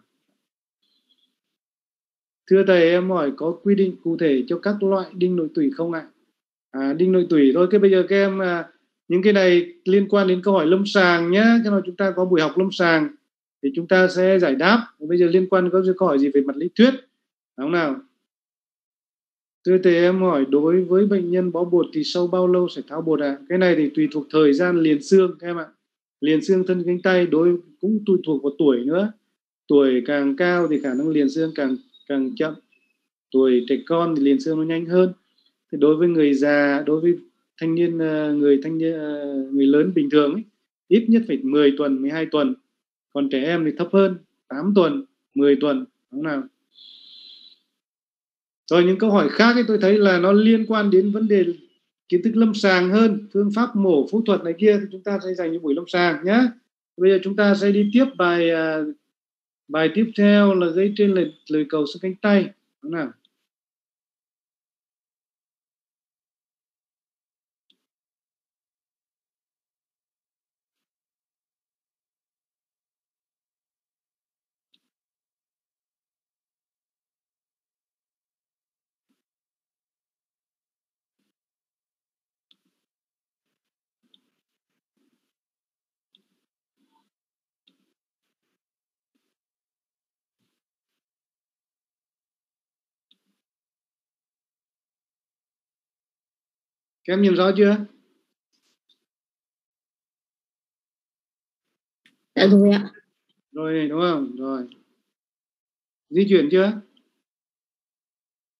Thưa thầy em hỏi có quy định cụ thể cho các loại đinh nội tủy không ạ? À, đinh nội tủy thôi. Cái bây giờ các em à, những cái này liên quan đến câu hỏi lâm sàng nhé cái nào chúng ta có buổi học lâm sàng thì chúng ta sẽ giải đáp. Bây giờ liên quan có câu hỏi gì về mặt lý thuyết? Đúng nào? Thưa thầy em hỏi đối với bệnh nhân bó bột thì sau bao lâu sẽ tháo bột ạ? À? cái này thì tùy thuộc thời gian liền xương các em ạ. Liền xương thân cánh tay đối cũng tùy thuộc vào tuổi nữa. Tuổi càng cao thì khả năng liền xương càng càng chậm. Tuổi trẻ con thì liền xương nó nhanh hơn. Thì đối với người già đối với thanh niên ờ, người thanh niên ờ, người lớn bình thường ấy, ít nhất phải 10 tuần 12 tuần. Còn trẻ em thì thấp hơn 8 tuần 10 tuần đúng nào? Rồi những câu hỏi khác ấy tôi thấy là nó liên quan đến vấn đề kiến thức lâm sàng hơn phương pháp mổ phẫu thuật này kia thì chúng ta sẽ dành những buổi lâm sàng nhé bây giờ chúng ta sẽ đi tiếp bài uh, bài tiếp theo là gây trên lời, lời cầu sang cánh tay. Đúng nào các em nhìn rõ chưa? Dạ rồi ạ. Rồi đúng không? Rồi. Di chuyển chưa?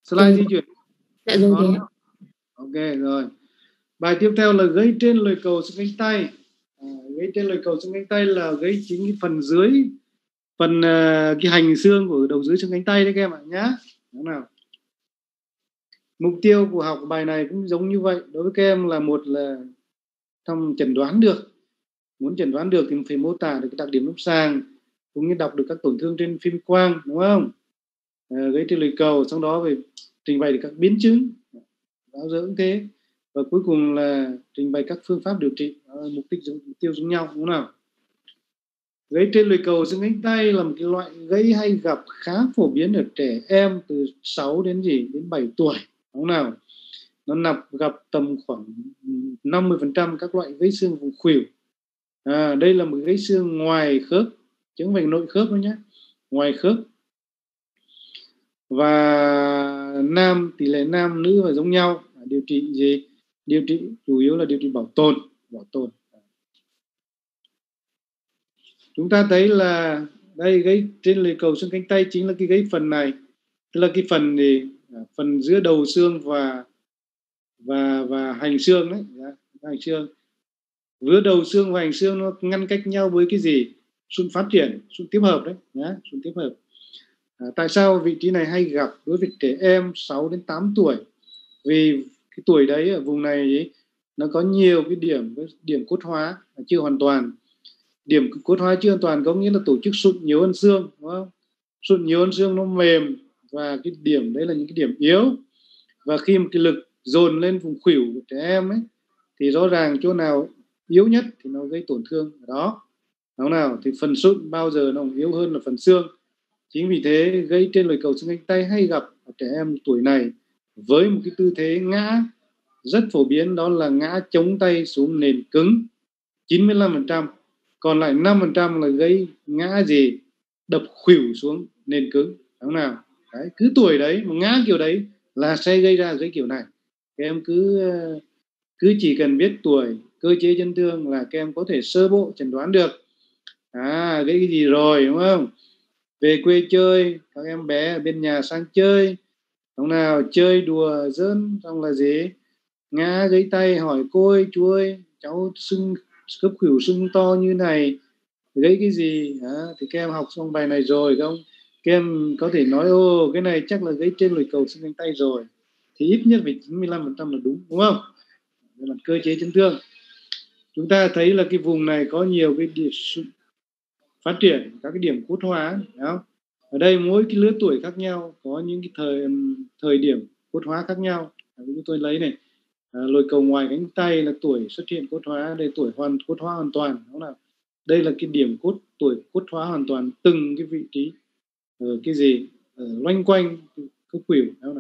Slide di chuyển. Dạ rồi rồi ạ. ok rồi. Bài tiếp theo là gãy trên lời cầu xương cánh tay. À, gãy trên lời cầu xương cánh tay là gãy chính cái phần dưới phần uh, cái hành xương của đầu dưới xương cánh tay đấy các em ạ nhá. Đúng nào mục tiêu của học bài này cũng giống như vậy. Đối với các em là một là trong chẩn đoán được. Muốn chẩn đoán được thì phải mô tả được cái đặc điểm lâm sàng cũng như đọc được các tổn thương trên phim quang đúng không? À, gây trên lưỡi cầu sau đó về trình bày được các biến chứng giáo dưỡng thế. Và cuối cùng là trình bày các phương pháp điều trị à, mục đích mục tiêu giống nhau đúng không nào? Gãy trên lưỡi cầu xương cánh tay là một cái loại gãy hay gặp khá phổ biến ở trẻ em từ 6 đến gì đến 7 tuổi máu nào. Nó nạp gặp tầm khoảng ừ, 50% các loại gãy xương vùng khuỷu. À, đây là một gãy xương ngoài khớp chứ không phải nội khớp đâu nhé ngoài khớp. Và nam tỷ lệ nam nữ và giống nhau. À, điều trị gì? Điều trị chủ yếu là điều trị bảo tồn bảo tồn. Chúng ta thấy là đây gãy trên lề cầu xương cánh tay chính là cái gãy phần này. Tức là cái phần gì Ờ, phần giữa đầu xương và và và hành xương đấy dạ, hành xương. Giữa đầu xương và hành xương nó ngăn cách nhau với cái gì? Xung phát triển xung tiếp hợp đấy dạ, nhá xung tiếp hợp. À, tại sao vị trí này hay gặp đối với trẻ em 6 đến 8 tuổi? Vì cái tuổi đấy ở vùng này ấy, nó có nhiều cái điểm điểm cốt hóa chưa hoàn toàn. Điểm cốt hóa chưa hoàn toàn có nghĩa là tổ chức sụn nhiều hơn xương đúng không? Sụn nhiều hơn xương nó mềm và cái điểm đấy là những cái điểm yếu. Và khi một cái lực dồn lên vùng khuỷu của trẻ em ấy, thì rõ ràng chỗ nào yếu nhất thì nó gây tổn thương ở đó. Đó nào thì phần sụn bao giờ nó yếu hơn là phần xương. Chính vì thế gây trên lồi cầu xương cánh tay hay gặp ở trẻ em tuổi này với một cái tư thế ngã, rất phổ biến đó là ngã chống tay xuống nền cứng. 95% còn lại 5% là gây ngã gì? Đập khuỷu xuống nền cứng. Đúng nào? Đấy, cứ tuổi đấy mà ngã kiểu đấy là sẽ gây ra cái kiểu này. Các em cứ ờ, cứ chỉ cần biết tuổi cơ chế chấn thương là các em có thể sơ bộ chẩn đoán được. À cái gì rồi đúng không? Về quê chơi các em bé ở bên nhà sang chơi hôm nào chơi đùa dơn xong là gì ngã gãy tay hỏi cô ơi chú ơi cháu sưng cấp khỉu sưng to như này gãy cái gì? À, thì các em học xong bài này rồi không? Các em có thể nói ô cái này chắc là gãy trên lồi cầu xương cánh tay rồi. Thì ít nhất phải 95% là đúng đúng không? Là cơ chế chấn thương. Chúng ta thấy là cái vùng này có nhiều cái điểm phát triển các cái điểm cốt hóa không? ở đây mỗi cái lứa tuổi khác nhau có những cái thời thời điểm cốt hóa khác nhau. À, Chúng tôi lấy này à, lồi cầu ngoài cánh tay là tuổi xuất hiện cốt hóa đây tuổi hoàn cốt hóa hoàn toàn Đó là đây là cái điểm cốt tuổi cốt hóa hoàn toàn từng cái vị trí Ờ, cái gì ờ, loanh quanh cái khuỷu đúng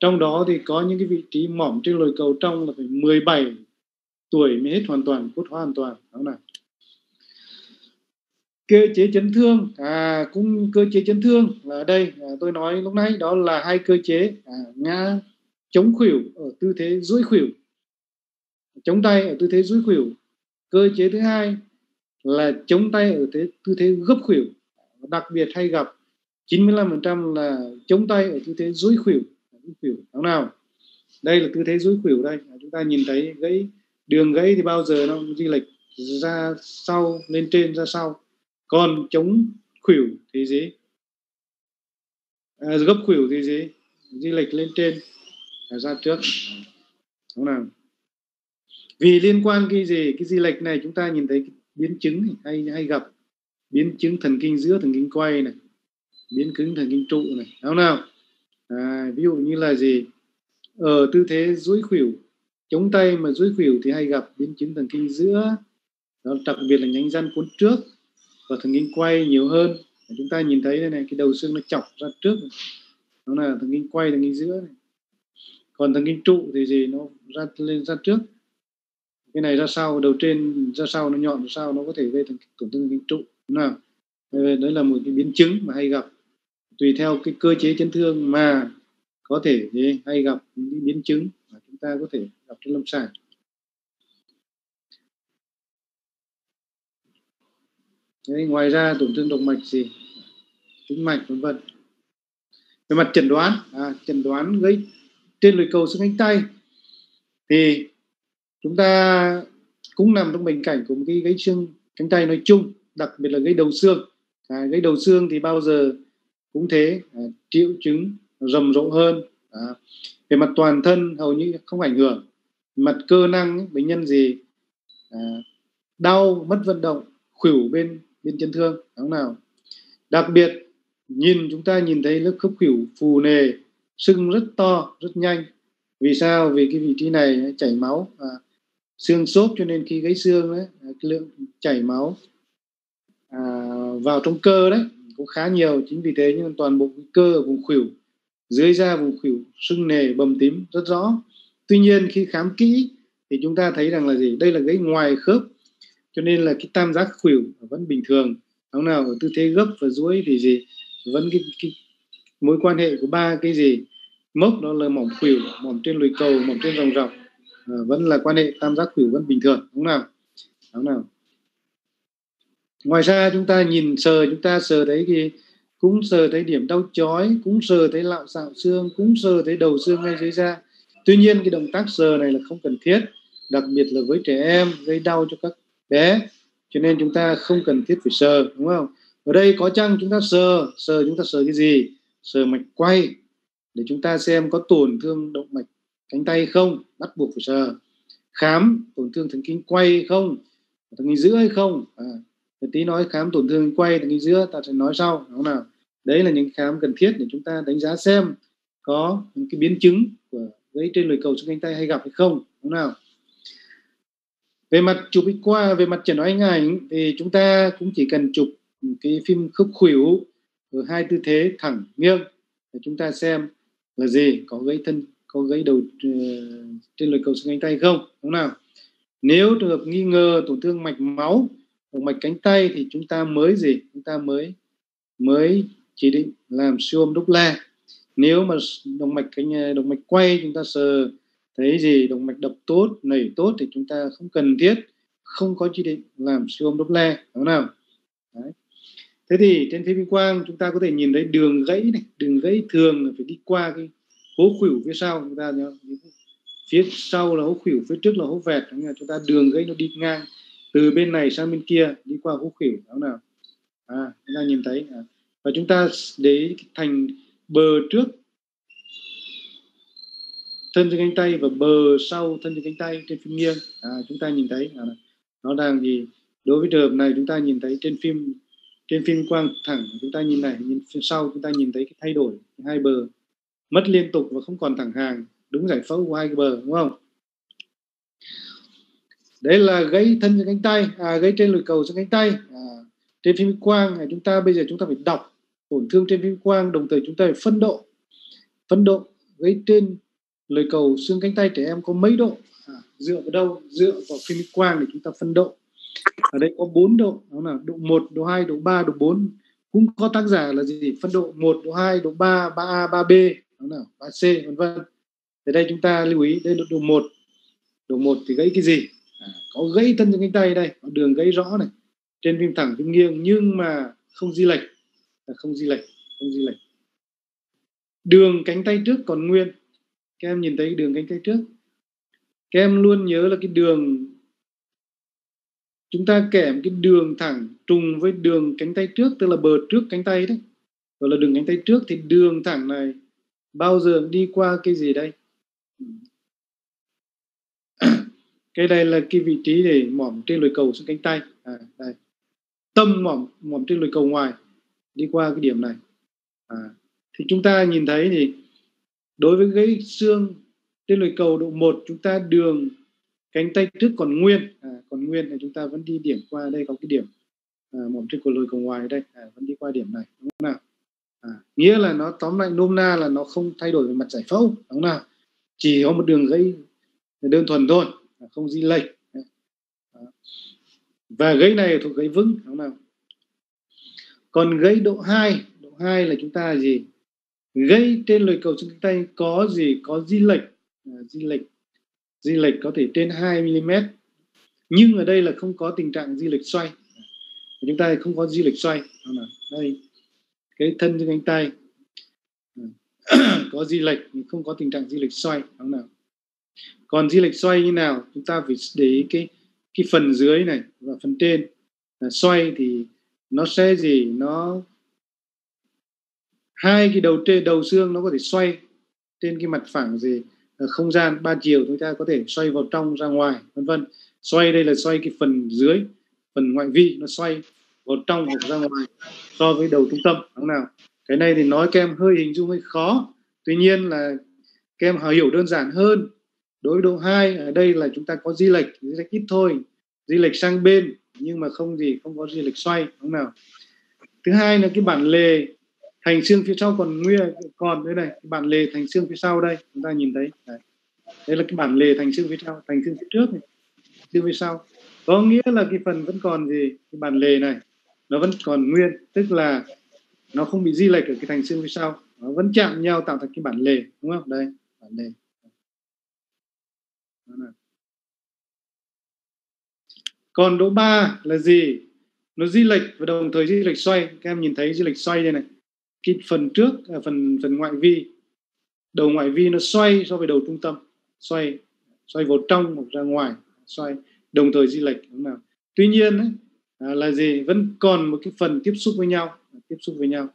trong đó thì có những cái vị trí mỏm trên lồi cầu trong là phải 17 tuổi mới hết hoàn toàn cốt hóa hoàn toàn đó là. Cơ chế chấn thương à cũng cơ chế chấn thương là ở đây à, tôi nói lúc nãy đó là hai cơ chế à, ngã chống khuỷu ở tư thế duỗi khuỷu. Chống tay ở tư thế duỗi khuỷu. Cơ chế thứ hai là chống tay ở thế tư thế gấp khuỷu. Đặc biệt hay gặp 95% là chống tay ở tư thế duỗi khuỷu. Khuỷu đúng nào? Đây là tư thế duỗi khuỷu đây. Chúng ta nhìn thấy gãy đường gãy thì bao giờ nó di lệch ra sau lên trên ra sau. Còn chống khuỷu thì gì à, gấp khuỷu thì gì di lệch lên trên ra trước. Đúng nào? Vì liên quan cái gì? Cái di lệch này chúng ta nhìn thấy biến chứng hay hay gặp. Biến chứng thần kinh giữa thần kinh quay này biến cứng thần kinh trụ này đúng nào? À, ví dụ như là gì? Ở tư thế duỗi khuỷu chống tay mà duỗi khuỷu thì hay gặp biến chứng thần kinh giữa đó đặc biệt là nhánh răng cuốn trước và thần kinh quay nhiều hơn. Chúng ta nhìn thấy đây này cái đầu xương nó chọc ra trước đó nó là thần kinh quay thần kinh giữa này. Còn thần kinh trụ thì gì? Nó ra lên ra trước. Cái này ra sau đầu trên ra sau nó nhọn ra sau nó có thể gây tổn thương thần kinh trụ nào? Đấy là một cái biến chứng mà hay gặp tùy theo cái cơ chế chấn thương mà có thể hay gặp những biến chứng mà chúng ta có thể gặp trong lâm sàng. Đấy, ngoài ra tổn thương động mạch gì tĩnh mạch vân vân. Về mặt chẩn đoán à, chẩn đoán gây trên lưỡi cầu xương cánh tay thì chúng ta cũng nằm trong bệnh cảnh của một cái gãy xương cánh tay nói chung đặc biệt là gãy đầu xương. À, gãy đầu xương thì bao giờ cũng thế à, triệu chứng rầm rộ hơn à, về mặt toàn thân hầu như không ảnh hưởng. Mặt cơ năng bệnh nhân gì à, đau mất vận động khuỷu bên bên chấn thương đúng nào? Đặc biệt nhìn chúng ta nhìn thấy lớp khớp khuỷu phù nề sưng rất to rất nhanh. Vì sao? Vì cái vị trí này chảy máu à, xương xốp cho nên khi gãy xương đấy à, lượng chảy máu à, vào trong cơ đấy cũng khá nhiều. Chính vì thế nhưng toàn bộ cơ ở vùng khuỷu dưới da vùng khuỷu sưng nề bầm tím rất rõ. Tuy nhiên khi khám kỹ thì chúng ta thấy rằng là gì? Đây là gãy ngoài khớp cho nên là cái tam giác khuỷu vẫn bình thường. Lúc nào ở tư thế gấp và duỗi thì gì? Vẫn cái, cái mối quan hệ của ba cái gì? Mốc đó là mỏm khuỷu mỏm trên lùi cầu mỏm trên dòng dọc à, vẫn là quan hệ tam giác khuỷu vẫn bình thường. Đúng nào? Đúng nào? Ngoài ra chúng ta nhìn sờ chúng ta sờ thấy thì cũng sờ thấy điểm đau chói cũng sờ thấy lạo xạo xương cũng sờ thấy đầu xương ngay dưới da. Tuy nhiên cái động tác sờ này là không cần thiết đặc biệt là với trẻ em gây đau cho các bé. Cho nên chúng ta không cần thiết phải sờ đúng không? Ở đây có chăng chúng ta sờ? Sờ chúng ta sờ cái gì? Sờ mạch quay để chúng ta xem có tổn thương động mạch cánh tay không bắt buộc phải sờ. Khám tổn thương thần kinh quay không thần kinh giữa hay không? À, thì tí nói khám tổn thương quay thì giữa, ta sẽ nói sau, đúng không nào? Đấy là những khám cần thiết để chúng ta đánh giá xem có những cái biến chứng của gãy trên lồi cầu xương cánh tay hay gặp hay không, đúng không nào? Về mặt chụp X qua, về mặt chẩn đoán hình ảnh thì chúng ta cũng chỉ cần chụp cái phim khớp khuỷu ở hai tư thế thẳng nghiêng để chúng ta xem là gì, có gãy thân, có gãy đầu ờ, trên lồi cầu xương cánh tay không, đúng nào? Nếu trường hợp nghi ngờ tổn thương mạch máu động mạch cánh tay thì chúng ta mới gì? Chúng ta mới mới chỉ định làm siêu âm Doppler nếu mà động mạch cánh, động mạch quay chúng ta sờ thấy gì? Động mạch đập tốt, nảy tốt thì chúng ta không cần thiết, không có chỉ định làm siêu âm Doppler đúng nào? Đấy. thế thì trên phim quang chúng ta có thể nhìn thấy đường gãy này. Đường gãy thường là phải đi qua cái hố khuỷu phía sau chúng ta nhớ phía sau là hố khuỷu, phía trước là hố vẹt. Chúng ta đường gãy nó đi ngang từ bên này sang bên kia đi qua hố khỉu đó nào à chúng ta nhìn thấy à. và chúng ta để thành bờ trước thân trên cánh tay và bờ sau thân trên cánh tay trên phim nghiêng. À, chúng ta nhìn thấy à, nó đang gì? Đối với trường hợp này chúng ta nhìn thấy trên phim trên phim quang thẳng chúng ta nhìn này nhìn phía sau chúng ta nhìn thấy cái thay đổi hai bờ mất liên tục và không còn thẳng hàng đúng giải phẫu của hai cái bờ đúng không? Đấy là gãy thân trên cánh tay à, gãy trên lồi cầu trên cánh tay. À, trên phim quang à, chúng ta bây giờ chúng ta phải đọc tổn thương trên phim quang đồng thời chúng ta phải phân độ. Phân độ gãy trên lồi cầu xương cánh tay trẻ em có mấy độ? À, dựa vào đâu? Dựa vào phim quang để chúng ta phân độ. Ở đây có 4 độ đó là độ 1, độ 2, độ 3, độ 4 cũng có tác giả là gì? Phân độ 1, độ 2, độ 3, 3A, 3B đó là 3C vân vân. Ở đây chúng ta lưu ý đây là độ 1 độ 1 thì gãy cái gì? À, có gãy thân trên cánh tay đây có đường gãy rõ này. Trên phim thẳng phim nghiêng nhưng mà không di lệch. À, không di lệch không di lệch. Đường cánh tay trước còn nguyên. Các em nhìn thấy đường cánh tay trước. Các em luôn nhớ là cái đường chúng ta kèm cái đường thẳng trùng với đường cánh tay trước tức là bờ trước cánh tay đấy. Gọi là đường cánh tay trước thì đường thẳng này bao giờ đi qua cái gì đây? Cái đây là cái vị trí để mỏm trên lồi cầu xuống cánh tay. À, đây. tâm mỏm mỏm trên lồi cầu ngoài. Đi qua cái điểm này. À, thì chúng ta nhìn thấy thì đối với cái xương trên lồi cầu độ 1 chúng ta đường cánh tay trước còn nguyên. À, còn nguyên thì chúng ta vẫn đi điểm qua đây có cái điểm à, mỏm trên của lồi cầu ngoài đây. À, vẫn đi qua điểm này đúng không nào? À, nghĩa là nó tóm lại nôm na là nó không thay đổi về mặt giải phẫu đúng không nào? Chỉ có một đường gãy đơn thuần thôi không di lệch. Và gãy này thuộc gãy vững, đúng không nào? Còn gãy độ 2 độ 2 là chúng ta là gì? Gãy trên lời cầu xương tay có gì? Có di lệch. À, di lệch. Di lệch có thể trên 2 mm nhưng ở đây là không có tình trạng di lệch xoay. Chúng ta không có di lệch xoay đây. Cái thân trên cánh tay. À, có di lệch nhưng không có tình trạng di lệch xoay, đúng nào? Còn di lệch xoay như nào, chúng ta phải để ý cái cái phần dưới này và phần trên. Là xoay thì nó sẽ gì? Nó, hai cái đầu trên, đầu xương nó có thể xoay trên cái mặt phẳng gì ờ, không gian, ba chiều chúng ta có thể xoay vào trong ra ngoài, vân vân. Xoay đây là xoay cái phần dưới, phần ngoại vi nó xoay vào trong hoặc ra ngoài so với đầu trung tâm, đúng nào? Cái này thì nói kem hơi hình dung hơi khó. Tuy nhiên là kem hiểu đơn giản hơn đối độ 2 ở đây là chúng ta có di lệch di lệch ít thôi. Di lệch sang bên, nhưng mà không gì, không có di lệch xoay, đúng nào? Thứ hai là cái bản lề thành xương phía sau còn nguyên, còn đây này bản lề thành xương phía sau đây, chúng ta nhìn thấy đấy. đây là cái bản lề thành xương phía sau, thành xương phía trước này, xương phía sau. Có nghĩa là cái phần vẫn còn gì? Cái bản lề này, nó vẫn còn nguyên, tức là nó không bị di lệch ở cái thành xương phía sau. Nó vẫn chạm nhau tạo thành cái bản lề, đúng không? Đây, bản lề còn độ 3 là gì? Nó di lệch và đồng thời di lệch xoay. Các em nhìn thấy di lệch xoay đây này. Cái phần trước là phần phần ngoại vi. Đầu ngoại vi nó xoay so với đầu trung tâm. Xoay xoay vào trong hoặc ra ngoài. Xoay đồng thời di lệch. Đúng nào? Tuy nhiên ấy, à, là gì? Vẫn còn một cái phần tiếp xúc với nhau. Tiếp xúc với nhau.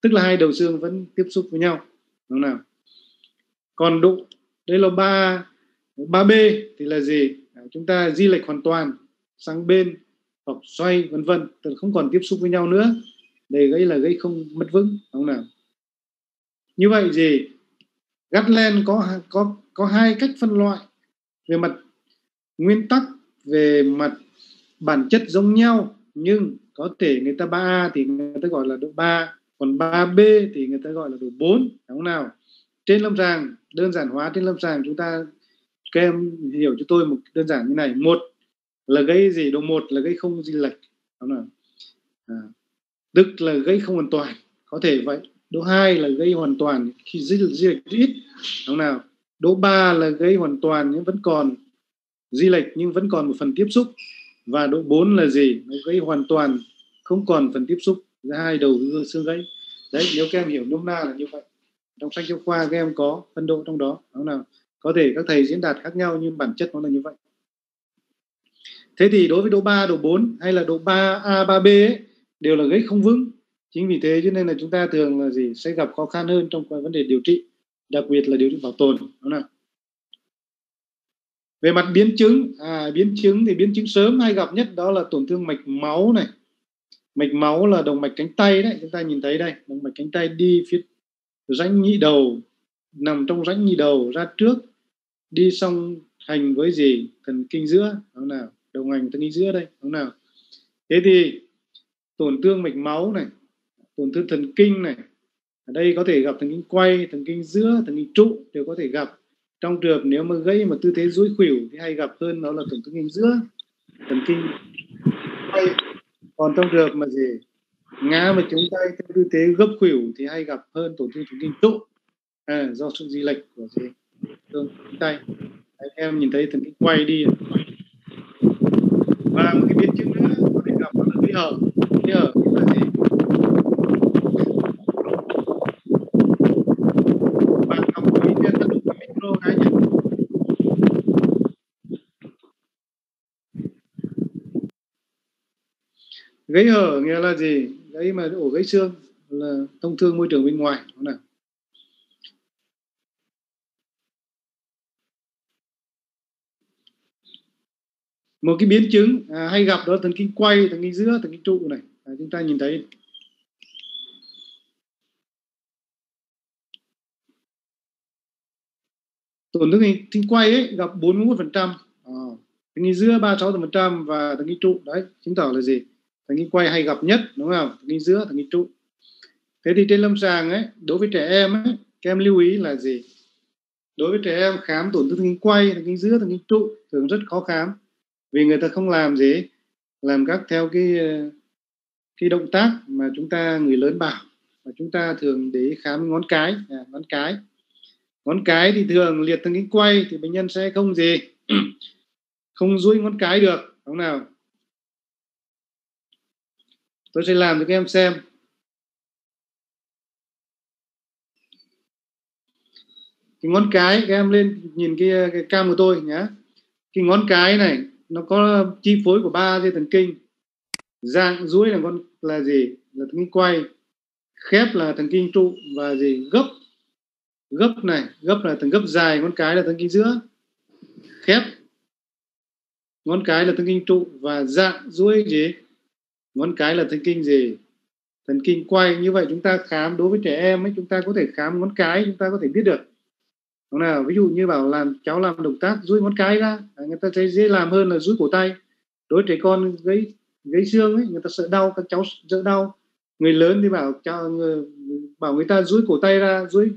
Tức là hai đầu xương vẫn tiếp xúc với nhau. Đúng nào? Còn độ đây là ba ba b thì là gì? À, chúng ta di lệch hoàn toàn sang bên hoặc xoay vân vân. Tức là không còn tiếp xúc với nhau nữa. Đây gây là gây không mất vững không nào? Như vậy gì gắt len có có có hai cách phân loại về mặt nguyên tắc về mặt bản chất giống nhau. Nhưng có thể người ta 3A thì người ta gọi là độ 3 còn 3B thì người ta gọi là độ 4 đúng không nào? Trên lâm sàng đơn giản hóa trên lâm sàng chúng ta các em hiểu cho tôi một đơn giản như này. Một là gây gì? Độ một là gây không di lệch. Đúng là à, tức là gây không hoàn toàn. Có thể vậy. Độ hai là gây hoàn toàn khi di, di lệch ít. Đúng nào? Độ ba là gây hoàn toàn nhưng vẫn còn di lệch nhưng vẫn còn một phần tiếp xúc. Và độ 4 là gì? Nó gây hoàn toàn không còn phần tiếp xúc. Giữa hai đầu xương gãy. Đấy nếu các em hiểu nôm na là như vậy. Trong sách giáo khoa các em có phân độ trong đó. Đó nào? Có thể các thầy diễn đạt khác nhau nhưng bản chất nó là như vậy. Thế thì đối với độ 3, độ 4 hay là độ 3A, 3B ấy, đều là gãy không vững. Chính vì thế cho nên là chúng ta thường là gì sẽ gặp khó khăn hơn trong vấn đề điều trị đặc biệt là điều trị bảo tồn đó nào? Về mặt biến chứng à, biến chứng thì biến chứng sớm hay gặp nhất đó là tổn thương mạch máu này. Mạch máu là động mạch cánh tay đấy chúng ta nhìn thấy đây động mạch cánh tay đi phía rãnh nhĩ đầu nằm trong rãnh nhĩ đầu ra trước đi song hành với gì? Thần kinh giữa. Đúng nào? Đồng hành thần kinh giữa đây. Đúng nào? Thế thì tổn thương mạch máu này tổn thương thần kinh này ở đây có thể gặp thần kinh quay thần kinh giữa thần kinh trụ đều có thể gặp. Trong trường hợp nếu mà gây mà tư thế duỗi khuỷu thì hay gặp hơn đó là tổn thương kinh giữa thần kinh quay. Còn trong trường hợp mà gì? Ngã mà chúng tay theo tư thế gấp khuỷu thì hay gặp hơn tổn thương thần kinh trụ. À, do sự di lệch của gì? Thương tay Đấy, em nhìn thấy thần kinh quay đi. Và một cái biến chứng nữa có thể gặp đó là cái hở cái hở là gì bạn học cái viên tác động cái micro cái nhỉ gãy hở nghĩa là gì? Gãy mà ổ gãy xương là thông thương môi trường bên ngoài đúng không nào? Một cái biến chứng à, hay gặp đó là thần kinh quay thần kinh giữa thần kinh trụ này à, chúng ta nhìn thấy tổn thương thần kinh quay ấy gặp 41 phần trăm à, thần kinh giữa 36 phần trăm và thần kinh trụ đấy chứng tỏ là gì thần kinh quay hay gặp nhất đúng không thần kinh giữa thần kinh trụ thế thì trên lâm sàng ấy đối với trẻ em ấy các em lưu ý là gì đối với trẻ em khám tổn thương thần kinh quay thần kinh giữa thần kinh trụ thường rất khó khám vì người ta không làm gì làm các theo cái ờ, cái động tác mà chúng ta người lớn bảo. Và chúng ta thường để khám ngón cái à, ngón cái. Ngón cái thì thường liệt thần kinh quay thì bệnh nhân sẽ không gì không duỗi ngón cái được đúng nào? Tôi sẽ làm cho các em xem. Cái ngón cái các em lên nhìn cái, ờ, cái cam của tôi nhé cái ngón cái này nó có chi phối của ba dây thần kinh. Dạng duỗi là con, là gì? Là thần kinh quay, khép là thần kinh trụ và gì? Gấp. Gấp này, gấp là thần gấp dài, ngón cái là thần kinh giữa. Khép. Ngón cái là thần kinh trụ và dạng duỗi gì? Ngón cái là thần kinh gì? Thần kinh quay. Như vậy chúng ta khám, đối với trẻ em ấy, chúng ta có thể khám ngón cái, chúng ta có thể biết được đúng nào ví dụ như bảo làm cháu làm động tác duỗi ngón cái ra à, người ta thấy dễ làm hơn là duỗi cổ tay. Đối trẻ con gãy gãy xương ấy người ta sợ đau các cháu sợ đau. Người lớn thì bảo cháu người, bảo người ta duỗi cổ tay ra duỗi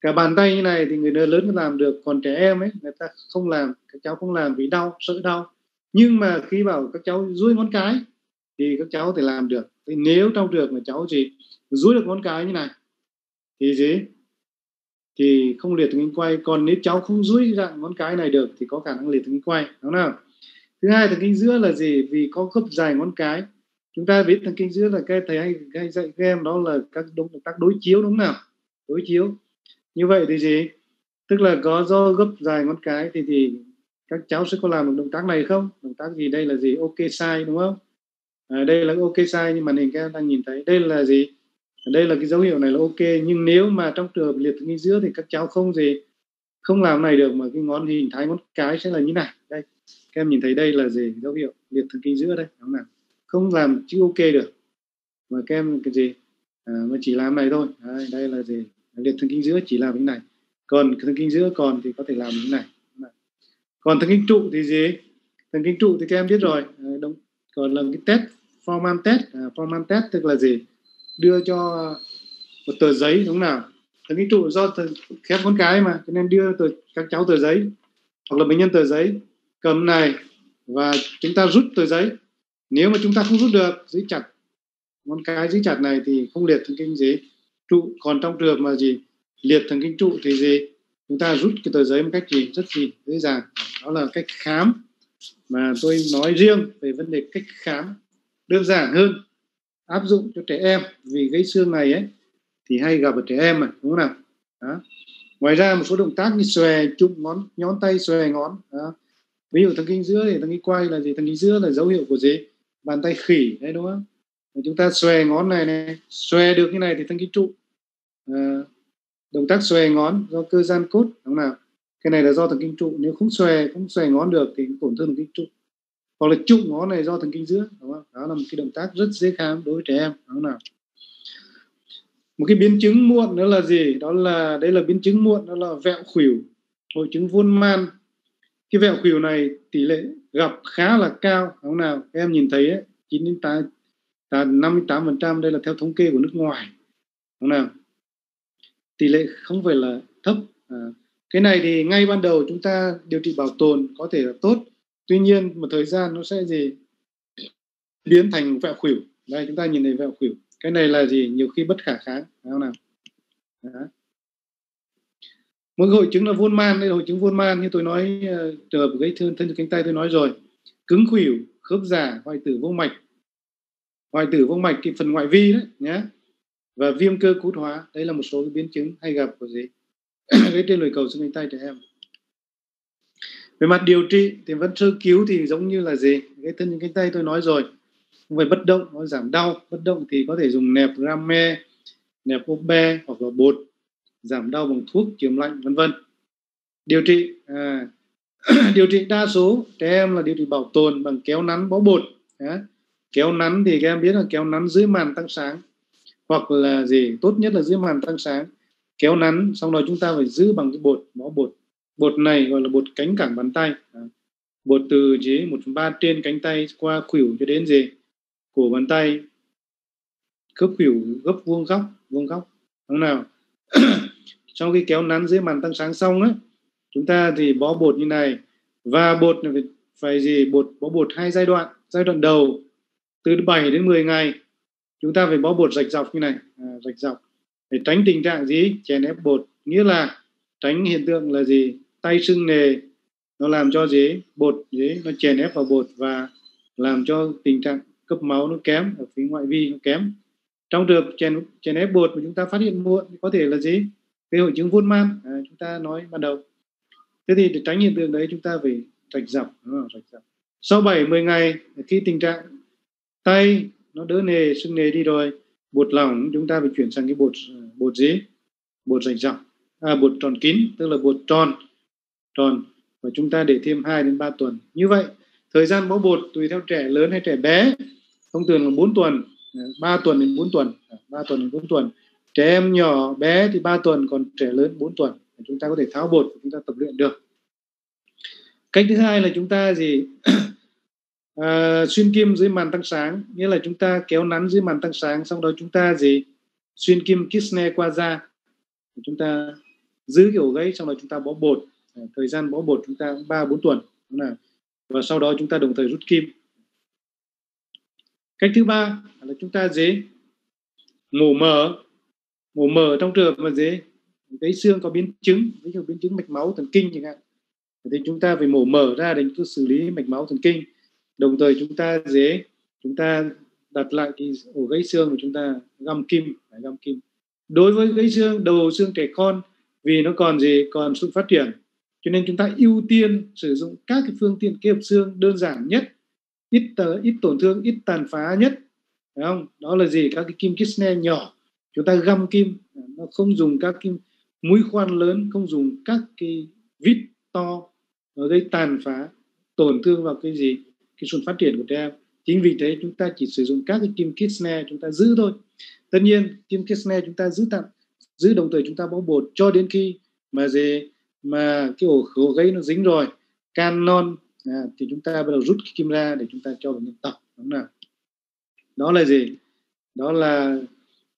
cả bàn tay như này thì người lớn làm được còn trẻ em ấy người ta không làm các cháu không làm vì đau sợ đau. Nhưng mà khi bảo các cháu duỗi ngón cái thì các cháu có thể làm được. Thì nếu trong trường mà cháu gì duỗi được ngón cái như này thì gì? Thì không liệt thần kinh quay. Còn nếu cháu không duỗi dạng ngón cái này được thì có khả năng liệt thần kinh quay đúng không thứ hai thần kinh giữa là gì? Vì có gấp dài ngón cái. Chúng ta biết thần kinh giữa là cái thầy hay, hay dạy các em đó là các động tác đối chiếu đúng không nào? Đối chiếu. Như vậy thì gì? Tức là có do gấp dài ngón cái thì thì các cháu sẽ có làm được động tác này không? Động tác gì? Đây là gì? Ok sai đúng không? À, đây là ok sai nhưng màn hình các em đang nhìn thấy. Đây là gì? Đây là cái dấu hiệu này là ok nhưng nếu mà trong trường hợp liệt thần kinh giữa thì các cháu không gì không làm này được mà cái ngón hình thái ngón cái sẽ là như này đây các em nhìn thấy đây là gì? Dấu hiệu liệt thần kinh giữa đây đúng nào? Không làm chữ ok được. Mà các em cái gì? À, mà chỉ làm này thôi. Đây, đây là gì? Liệt thần kinh giữa chỉ làm như này. Còn thần kinh giữa còn thì có thể làm như này còn thần kinh trụ thì gì? Thần kinh trụ thì các em biết rồi. À, đúng. Còn là cái test formal test. À, formal test tức là gì? Đưa cho một tờ giấy đúng nào? Thần kinh trụ do khép con cái mà cho nên đưa tờ, các cháu tờ giấy hoặc là bệnh nhân tờ giấy. Cầm này và chúng ta rút tờ giấy. Nếu mà chúng ta không rút được giữ chặt. Ngón cái giữ chặt này thì không liệt thần kinh gì. Trụ còn trong trường mà gì? Liệt thần kinh trụ thì gì? Chúng ta rút cái tờ giấy một cách gì? Rất gì dễ dàng. Đó là cách khám. Mà tôi nói riêng về vấn đề cách khám. Đơn giản hơn áp dụng cho trẻ em. Vì gãy xương này ấy thì hay gặp ở trẻ em mà đúng không nào? Đó. ngoài ra một số động tác như xòe chụm ngón nhón tay xòe ngón đó. ví dụ thần kinh giữa thì thần kinh quay là gì? Thần kinh giữa là dấu hiệu của gì? Bàn tay khỉ đấy đúng không? Chúng ta xòe ngón này này xòe được như này thì thần kinh trụ. À, động tác xòe ngón do cơ gian cốt đúng không nào? Cái này là do thần kinh trụ nếu không xòe không xòe ngón được thì tổn thương thần kinh trụ hoặc là chụm ngón này do thần kinh giữa đúng không? đó là một cái động tác rất dễ khám đối với trẻ em đó nào? Một cái biến chứng muộn nữa là gì? Đó là đây là biến chứng muộn đó là vẹo khuỷu hội chứng vuông man. Cái vẹo khuỷu này tỷ lệ gặp khá là cao đúng nào? Các em nhìn thấy ấy, 9 đến 8 58 à, phần trăm đây là theo thống kê của nước ngoài đúng nào? Tỷ lệ không phải là thấp à, cái này thì ngay ban đầu chúng ta điều trị bảo tồn có thể là tốt tuy nhiên một thời gian nó sẽ gì? Biến thành vẹo khuỷu. Đây, chúng ta nhìn thấy vẹo khuỷu. Cái này là gì? Nhiều khi bất khả kháng, phải không nào? Đó. một hội chứng là vuông man. Đây là hội chứng vuông man. Như tôi nói ờ, trường hợp gãy thương thân cánh tay tôi nói rồi. Cứng khuỷu, khớp giả hoại tử vô mạch. Hoại tử vô mạch cái phần ngoại vi đấy nhé và viêm cơ cút hóa. Đây là một số cái biến chứng hay gặp của gì? Cái trên lồi cầu xương cánh tay trẻ em về mặt điều trị thì vẫn sơ cứu thì giống như là gì? Cái thân cánh tay tôi nói rồi. Không phải bất động nó giảm đau. Bất động thì có thể dùng nẹp rame nẹp obe hoặc là bột giảm đau bằng thuốc chườm lạnh vân vân. Điều trị à, điều trị đa số trẻ em là điều trị bảo tồn bằng kéo nắn bó bột à, kéo nắn thì các em biết là kéo nắn dưới màn tăng sáng. Hoặc là gì? Tốt nhất là dưới màn tăng sáng. Kéo nắn xong rồi chúng ta phải giữ bằng cái bột bó bột bột này gọi là bột cánh cẳng bàn tay. À, bột từ dưới một phần ba trên cánh tay qua khuỷu cho đến gì cổ bàn tay. Khớp khuỷu gấp vuông góc vuông góc. Đúng nào? Trong khi kéo nắn dưới màn tăng sáng xong á chúng ta thì bó bột như này. Và bột phải, phải gì? Bột bó bột hai giai đoạn. Giai đoạn đầu từ 7 đến 10 ngày chúng ta phải bó bột rạch dọc như này. À, rạch dọc để tránh tình trạng gì? Chèn ép bột. Nghĩa là tránh hiện tượng là gì? Tay sưng nề nó làm cho gì bột gì nó chèn ép vào bột và làm cho tình trạng cấp máu nó kém ở phía ngoại vi nó kém. Trong trường chèn chèn ép bột mà chúng ta phát hiện muộn có thể là gì cái hội chứng vun man à, chúng ta nói ban đầu. Thế thì để tránh hiện tượng đấy chúng ta phải rạch dọc rạch dọc. Sau 7 10 ngày khi tình trạng tay nó đỡ nề sưng nề đi rồi bột lỏng chúng ta phải chuyển sang cái bột à, bột gì bột rạch dọc à, bột tròn kín tức là bột tròn tròn và chúng ta để thêm 2 đến 3 tuần. Như vậy thời gian mẫu bột tùy theo trẻ lớn hay trẻ bé. Thông thường là 4 tuần à, 3 tuần đến 4 tuần à, 3 tuần đến 4 tuần. Trẻ em nhỏ bé thì 3 tuần còn trẻ lớn 4 tuần. Chúng ta có thể tháo bột chúng ta tập luyện được. Cách thứ hai là chúng ta gì? À, xuyên kim dưới màn tăng sáng. Nghĩa là chúng ta kéo nắn dưới màn tăng sáng xong đó chúng ta gì? Xuyên kim kisne qua da. Chúng ta giữ cái ổ gáy, xong rồi chúng ta bó bột. Ờ, thời gian bó bột chúng ta ba bốn tuần là, và sau đó chúng ta đồng thời rút kim. Cách thứ ba là chúng ta dế. Mổ mở mổ mở trong trường hợp mà dế, cái xương có biến chứng, ví dụ biến chứng mạch máu thần kinh chẳng hạn, thì chúng ta phải mổ mở ra để chúng ta xử lý mạch máu thần kinh. Đồng thời chúng ta dế, chúng ta đặt lại cái ổ gãy xương của chúng ta, găm kim, phải găm kim. Đối với gãy xương, đầu xương trẻ con, vì nó còn gì, còn sự phát triển cho nên chúng ta ưu tiên sử dụng các cái phương tiện kế hợp xương đơn giản nhất ít tờ, ít tổn thương ít tàn phá nhất. Phải không? Đó là gì? Các cái kim kisne nhỏ. Chúng ta găm kim nó không dùng các kim mũi khoan lớn không dùng các cái vít to nó gây tàn phá tổn thương vào cái gì? Cái sự phát triển của trẻ em. Chính vì thế chúng ta chỉ sử dụng các cái kim kisne chúng ta giữ thôi. Tất nhiên kim kisne chúng ta giữ tạm, giữ đồng thời chúng ta bó bột cho đến khi mà gì mà cái ổ khứu gây nó dính rồi can non à, thì chúng ta bắt đầu rút cái kim ra để chúng ta cho bệnh nhân tập đúng nào? Đó là gì? Đó là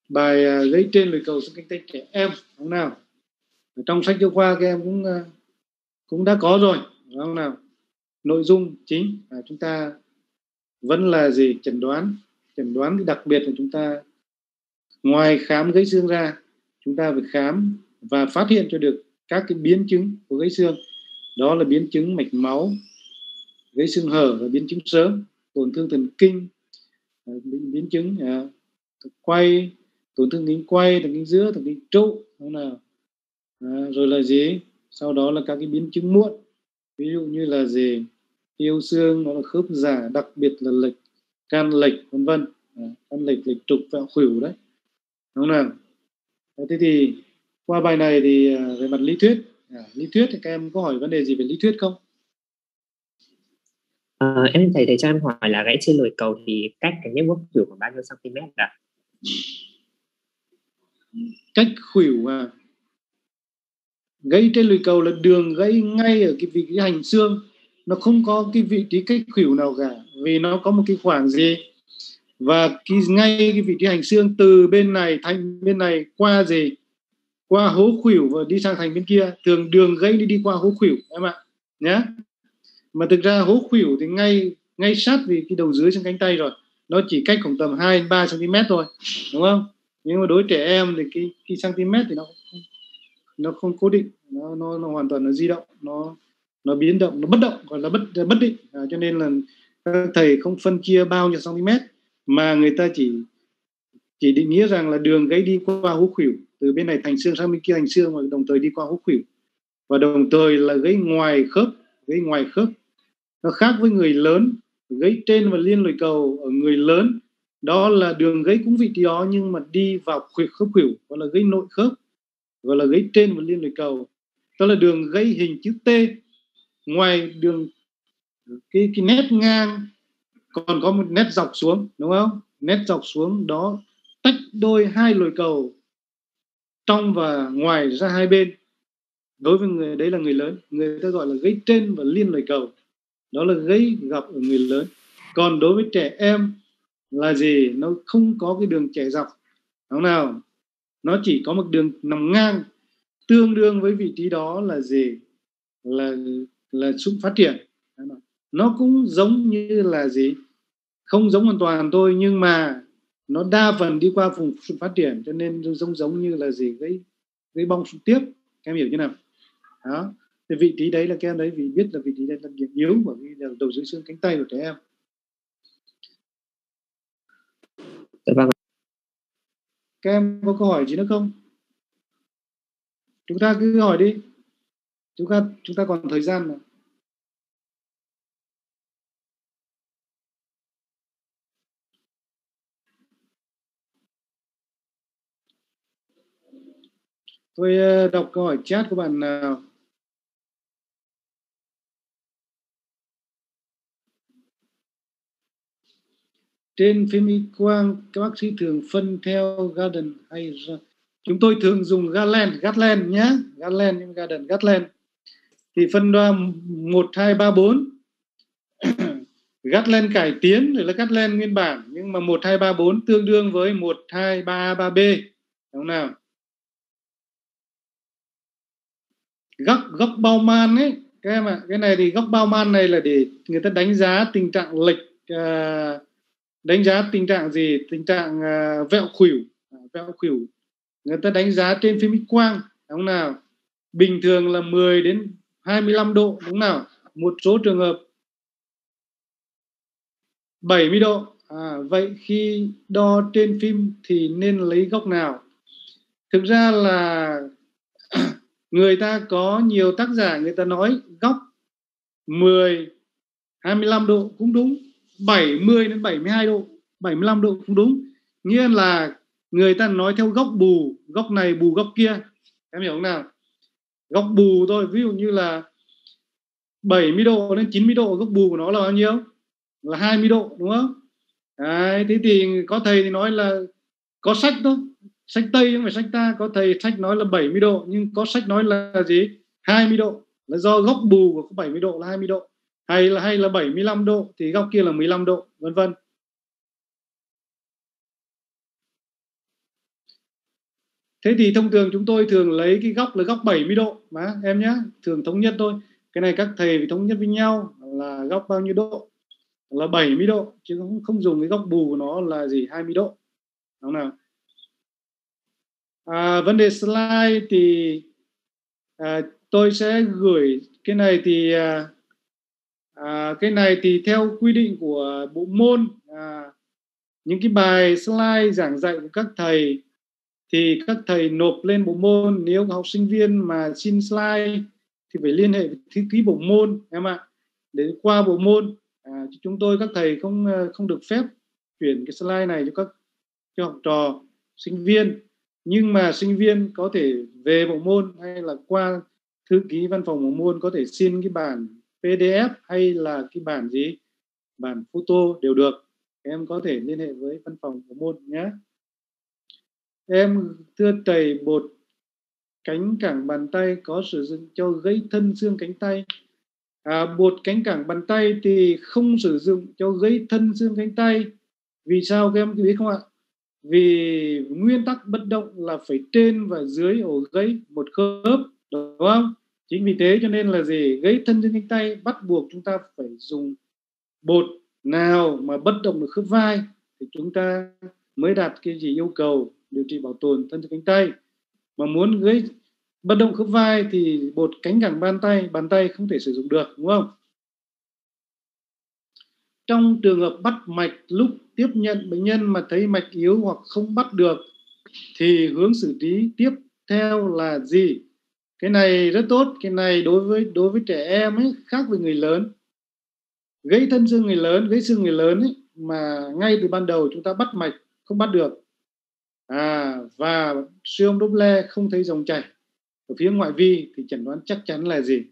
bài à, gãy trên lưỡi cầu xương cánh tay trẻ em đúng nào? Ở trong sách giáo khoa các em cũng à, cũng đã có rồi đúng không nào? Nội dung chính là chúng ta vẫn là gì? Chẩn đoán chẩn đoán thì đặc biệt là chúng ta ngoài khám gãy xương ra chúng ta phải khám và phát hiện cho được các cái biến chứng của gãy xương. Đó là biến chứng mạch máu gãy xương hở và biến chứng sớm tổn thương thần kinh à, biến, biến chứng uh, quay tổn thương kính quay thần kinh giữa thần kinh trụ đó là à, rồi là gì? Sau đó là các cái biến chứng muộn ví dụ như là gì? Yêu xương nó là khớp giả đặc biệt là lệch can lệch vân vân. À, can lệch lệch trục vẹo khuỷu đấy. Đúng không nào? Thế thì qua bài này thì à, về mặt lý thuyết à, lý thuyết thì các em có hỏi vấn đề gì về lý thuyết không? À, em thầy thầy cho em hỏi là gãy trên lồi cầu thì cách cái nhấc vuốt khuỷu khoảng bao nhiêu cm ạ? Cách khuỷu à? Gãy trên lùi cầu là đường gãy ngay ở cái vị trí hành xương. Nó không có cái vị trí cách khuỷu nào cả vì nó có một cái khoảng gì? Và cái ngay cái vị trí hành xương từ bên này thành bên này qua gì qua hố khuỷu và đi sang thành bên kia thường đường gây đi đi qua hố khuỷu em ạ. Nhé mà thực ra hố khuỷu thì ngay ngay sát vì cái đầu dưới trên cánh tay rồi. Nó chỉ cách khoảng tầm 2 3 cm thôi đúng không? Nhưng mà đối trẻ em thì cái cái cm thì nó nó không cố định nó nó, nó hoàn toàn nó di động nó nó biến động nó bất động gọi là bất bất định. À, cho nên là các thầy không phân chia bao nhiêu cm mà người ta chỉ chỉ định nghĩa rằng là đường gãy đi qua hố khuỷu từ bên này thành xương sang bên kia thành xương và đồng thời đi qua hốc khuỷu. Và đồng thời là gãy ngoài khớp gãy ngoài khớp. Nó khác với người lớn gãy trên và liên lồi cầu ở người lớn. Đó là đường gãy cũng vị trí đó, nhưng mà đi vào khuỷu khớp khuỷu, gọi là gãy nội khớp, gọi là gãy trên và liên lồi cầu. Đó là đường gãy hình chữ T. Ngoài đường, cái cái nét ngang, còn có một nét dọc xuống, đúng không? Nét dọc xuống đó, tách đôi hai lồi cầu trong và ngoài ra hai bên. Đối với người, đấy là người lớn. Người ta gọi là gãy trên và liên lời cầu. Đó là gãy gặp ở người lớn. Còn đối với trẻ em là gì? Nó không có cái đường trẻ dọc. Đúng nào? Nó chỉ có một đường nằm ngang. Tương đương với vị trí đó là gì? Là là sự phát triển. Nó cũng giống như là gì? Không giống hoàn toàn thôi, nhưng mà nó đa phần đi qua vùng sự phát triển cho nên giống giống như là gì cái cái bong sụn tiếp. Em hiểu như nào? Đó. Thì vị trí đấy là các em đấy vì biết là vị trí đấy là điểm yếu vì là đầu dưới xương cánh tay của trẻ em. Dạ vâng. Các em có câu hỏi gì nữa không? Chúng ta cứ hỏi đi. Chúng ta chúng ta còn thời gian mà tôi ờ, đọc câu hỏi chat của bạn nào? Trên phim y quang, các bác sĩ thường phân theo garden hay chúng tôi thường dùng Galen Gatland nhé Gatland nhưng Garden Gatland thì phân ra một, hai, ba, bốn. Gatland cải tiến rồi là Gatland nguyên bản, nhưng mà một, hai, ba, bốn tương đương với một, hai, ba ba, b. Đúng không nào? Góc góc bao man ấy. Các em ạ cái này thì góc bao man này là để người ta đánh giá tình trạng lệch uh, đánh giá tình trạng gì? Tình trạng uh, vẹo khuỷu. À, vẹo khuỷu. Người ta đánh giá trên phim x quang đúng nào? Bình thường là 10 đến 25 độ đúng nào? Một số trường hợp 70 độ. À, vậy khi đo trên phim thì nên lấy góc nào? Thực ra là người ta có nhiều tác giả người ta nói góc 10 25 độ cũng đúng 70 đến 72 độ 75 độ cũng đúng. Nghĩa là người ta nói theo góc bù góc này bù góc kia. Em hiểu không nào? Góc bù thôi ví dụ như là 70 độ đến 90 độ góc bù của nó là bao nhiêu? Là 20 độ đúng không? Đấy, thế thì có thầy thì nói là có sách thôi sách tây không phải sách ta có thầy sách nói là 70 độ, nhưng có sách nói là gì? 20 độ. Là do góc bù của 70 độ là 20 độ. Hay là hay là 75 độ thì góc kia là 15 độ, vân vân. Thế thì thông thường chúng tôi thường lấy cái góc là góc 70 độ mà, em nhé. Thường thống nhất thôi. Cái này các thầy phải thống nhất với nhau là góc bao nhiêu độ? Là 70 độ, chứ không không dùng cái góc bù của nó là gì? 20 độ. Đúng không nào? À, vấn đề slide thì à, tôi sẽ gửi cái này thì à, à, cái này thì theo quy định của bộ môn. À, những cái bài slide giảng dạy của các thầy thì các thầy nộp lên bộ môn. Nếu học sinh viên mà xin slide thì phải liên hệ với thư ký bộ môn em ạ để qua bộ môn. À, chúng tôi các thầy không không được phép chuyển cái slide này cho các cho học trò sinh viên nhưng mà sinh viên có thể về bộ môn hay là qua thư ký văn phòng bộ môn có thể xin cái bản PDF hay là cái bản gì? Bản photo đều được. Em có thể liên hệ với văn phòng bộ môn nhé. Em thưa thầy bột cánh cẳng bàn tay có sử dụng cho gãy thân xương cánh tay. À, bột cánh cẳng bàn tay thì không sử dụng cho gãy thân xương cánh tay. Vì sao các em biết không ạ? Vì nguyên tắc bất động là phải trên và dưới ổ gãy một khớp, đúng không? Chính vì thế cho nên là gì? Gãy thân trên cánh tay bắt buộc chúng ta phải dùng bột nào mà bất động được khớp vai thì chúng ta mới đạt cái gì yêu cầu điều trị bảo tồn thân trên cánh tay. Mà muốn gãy bất động khớp vai thì bột cánh cẳng bàn tay bàn tay không thể sử dụng được, đúng không? Trong trường hợp bắt mạch lúc tiếp nhận bệnh nhân mà thấy mạch yếu hoặc không bắt được, thì hướng xử trí tiếp theo là gì? Cái này rất tốt, cái này đối với đối với trẻ em ấy, khác với người lớn. Gãy thân xương người lớn gãy xương người lớn ấy, mà ngay từ ban đầu chúng ta bắt mạch, không bắt được. À và siêu âm Doppler không thấy dòng chảy. Ở phía ngoại vi thì chẩn đoán chắc chắn là gì?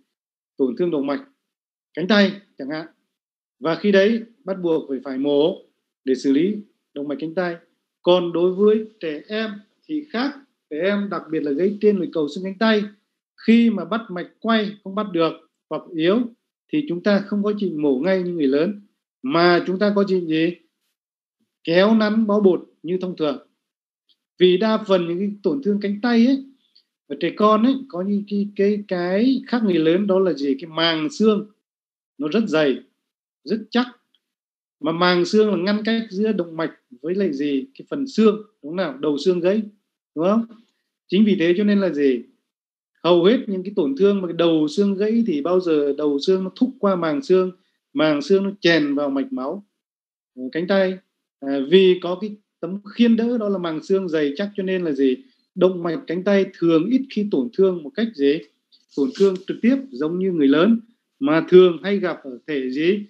Tổn thương động mạch. Cánh tay chẳng hạn và khi đấy, bắt buộc phải phải mổ để xử lý động mạch cánh tay. Còn đối với trẻ em thì khác. Trẻ em đặc biệt là gây trên lồi cầu xương cánh tay. Khi mà bắt mạch quay không bắt được hoặc yếu thì chúng ta không có trình mổ ngay như người lớn, mà chúng ta có trình gì? Kéo nắn bó bột như thông thường. Vì đa phần những cái tổn thương cánh tay ấy, ở trẻ con ấy, có những cái cái cái khác người lớn, đó là gì? Cái màng xương, nó rất dày rất chắc. Mà màng xương là ngăn cách giữa động mạch với lại gì? Cái phần xương đúng nào? Đầu xương gãy đúng không? Chính vì thế cho nên là gì? Hầu hết những cái tổn thương mà cái đầu xương gãy thì bao giờ đầu xương nó thúc qua màng xương màng xương nó chèn vào mạch máu ờ, cánh tay. À, vì có cái tấm khiên đỡ đó là màng xương dày chắc cho nên là gì? Động mạch cánh tay thường ít khi tổn thương một cách gì? Tổn thương trực tiếp giống như người lớn mà thường hay gặp ở thể gì?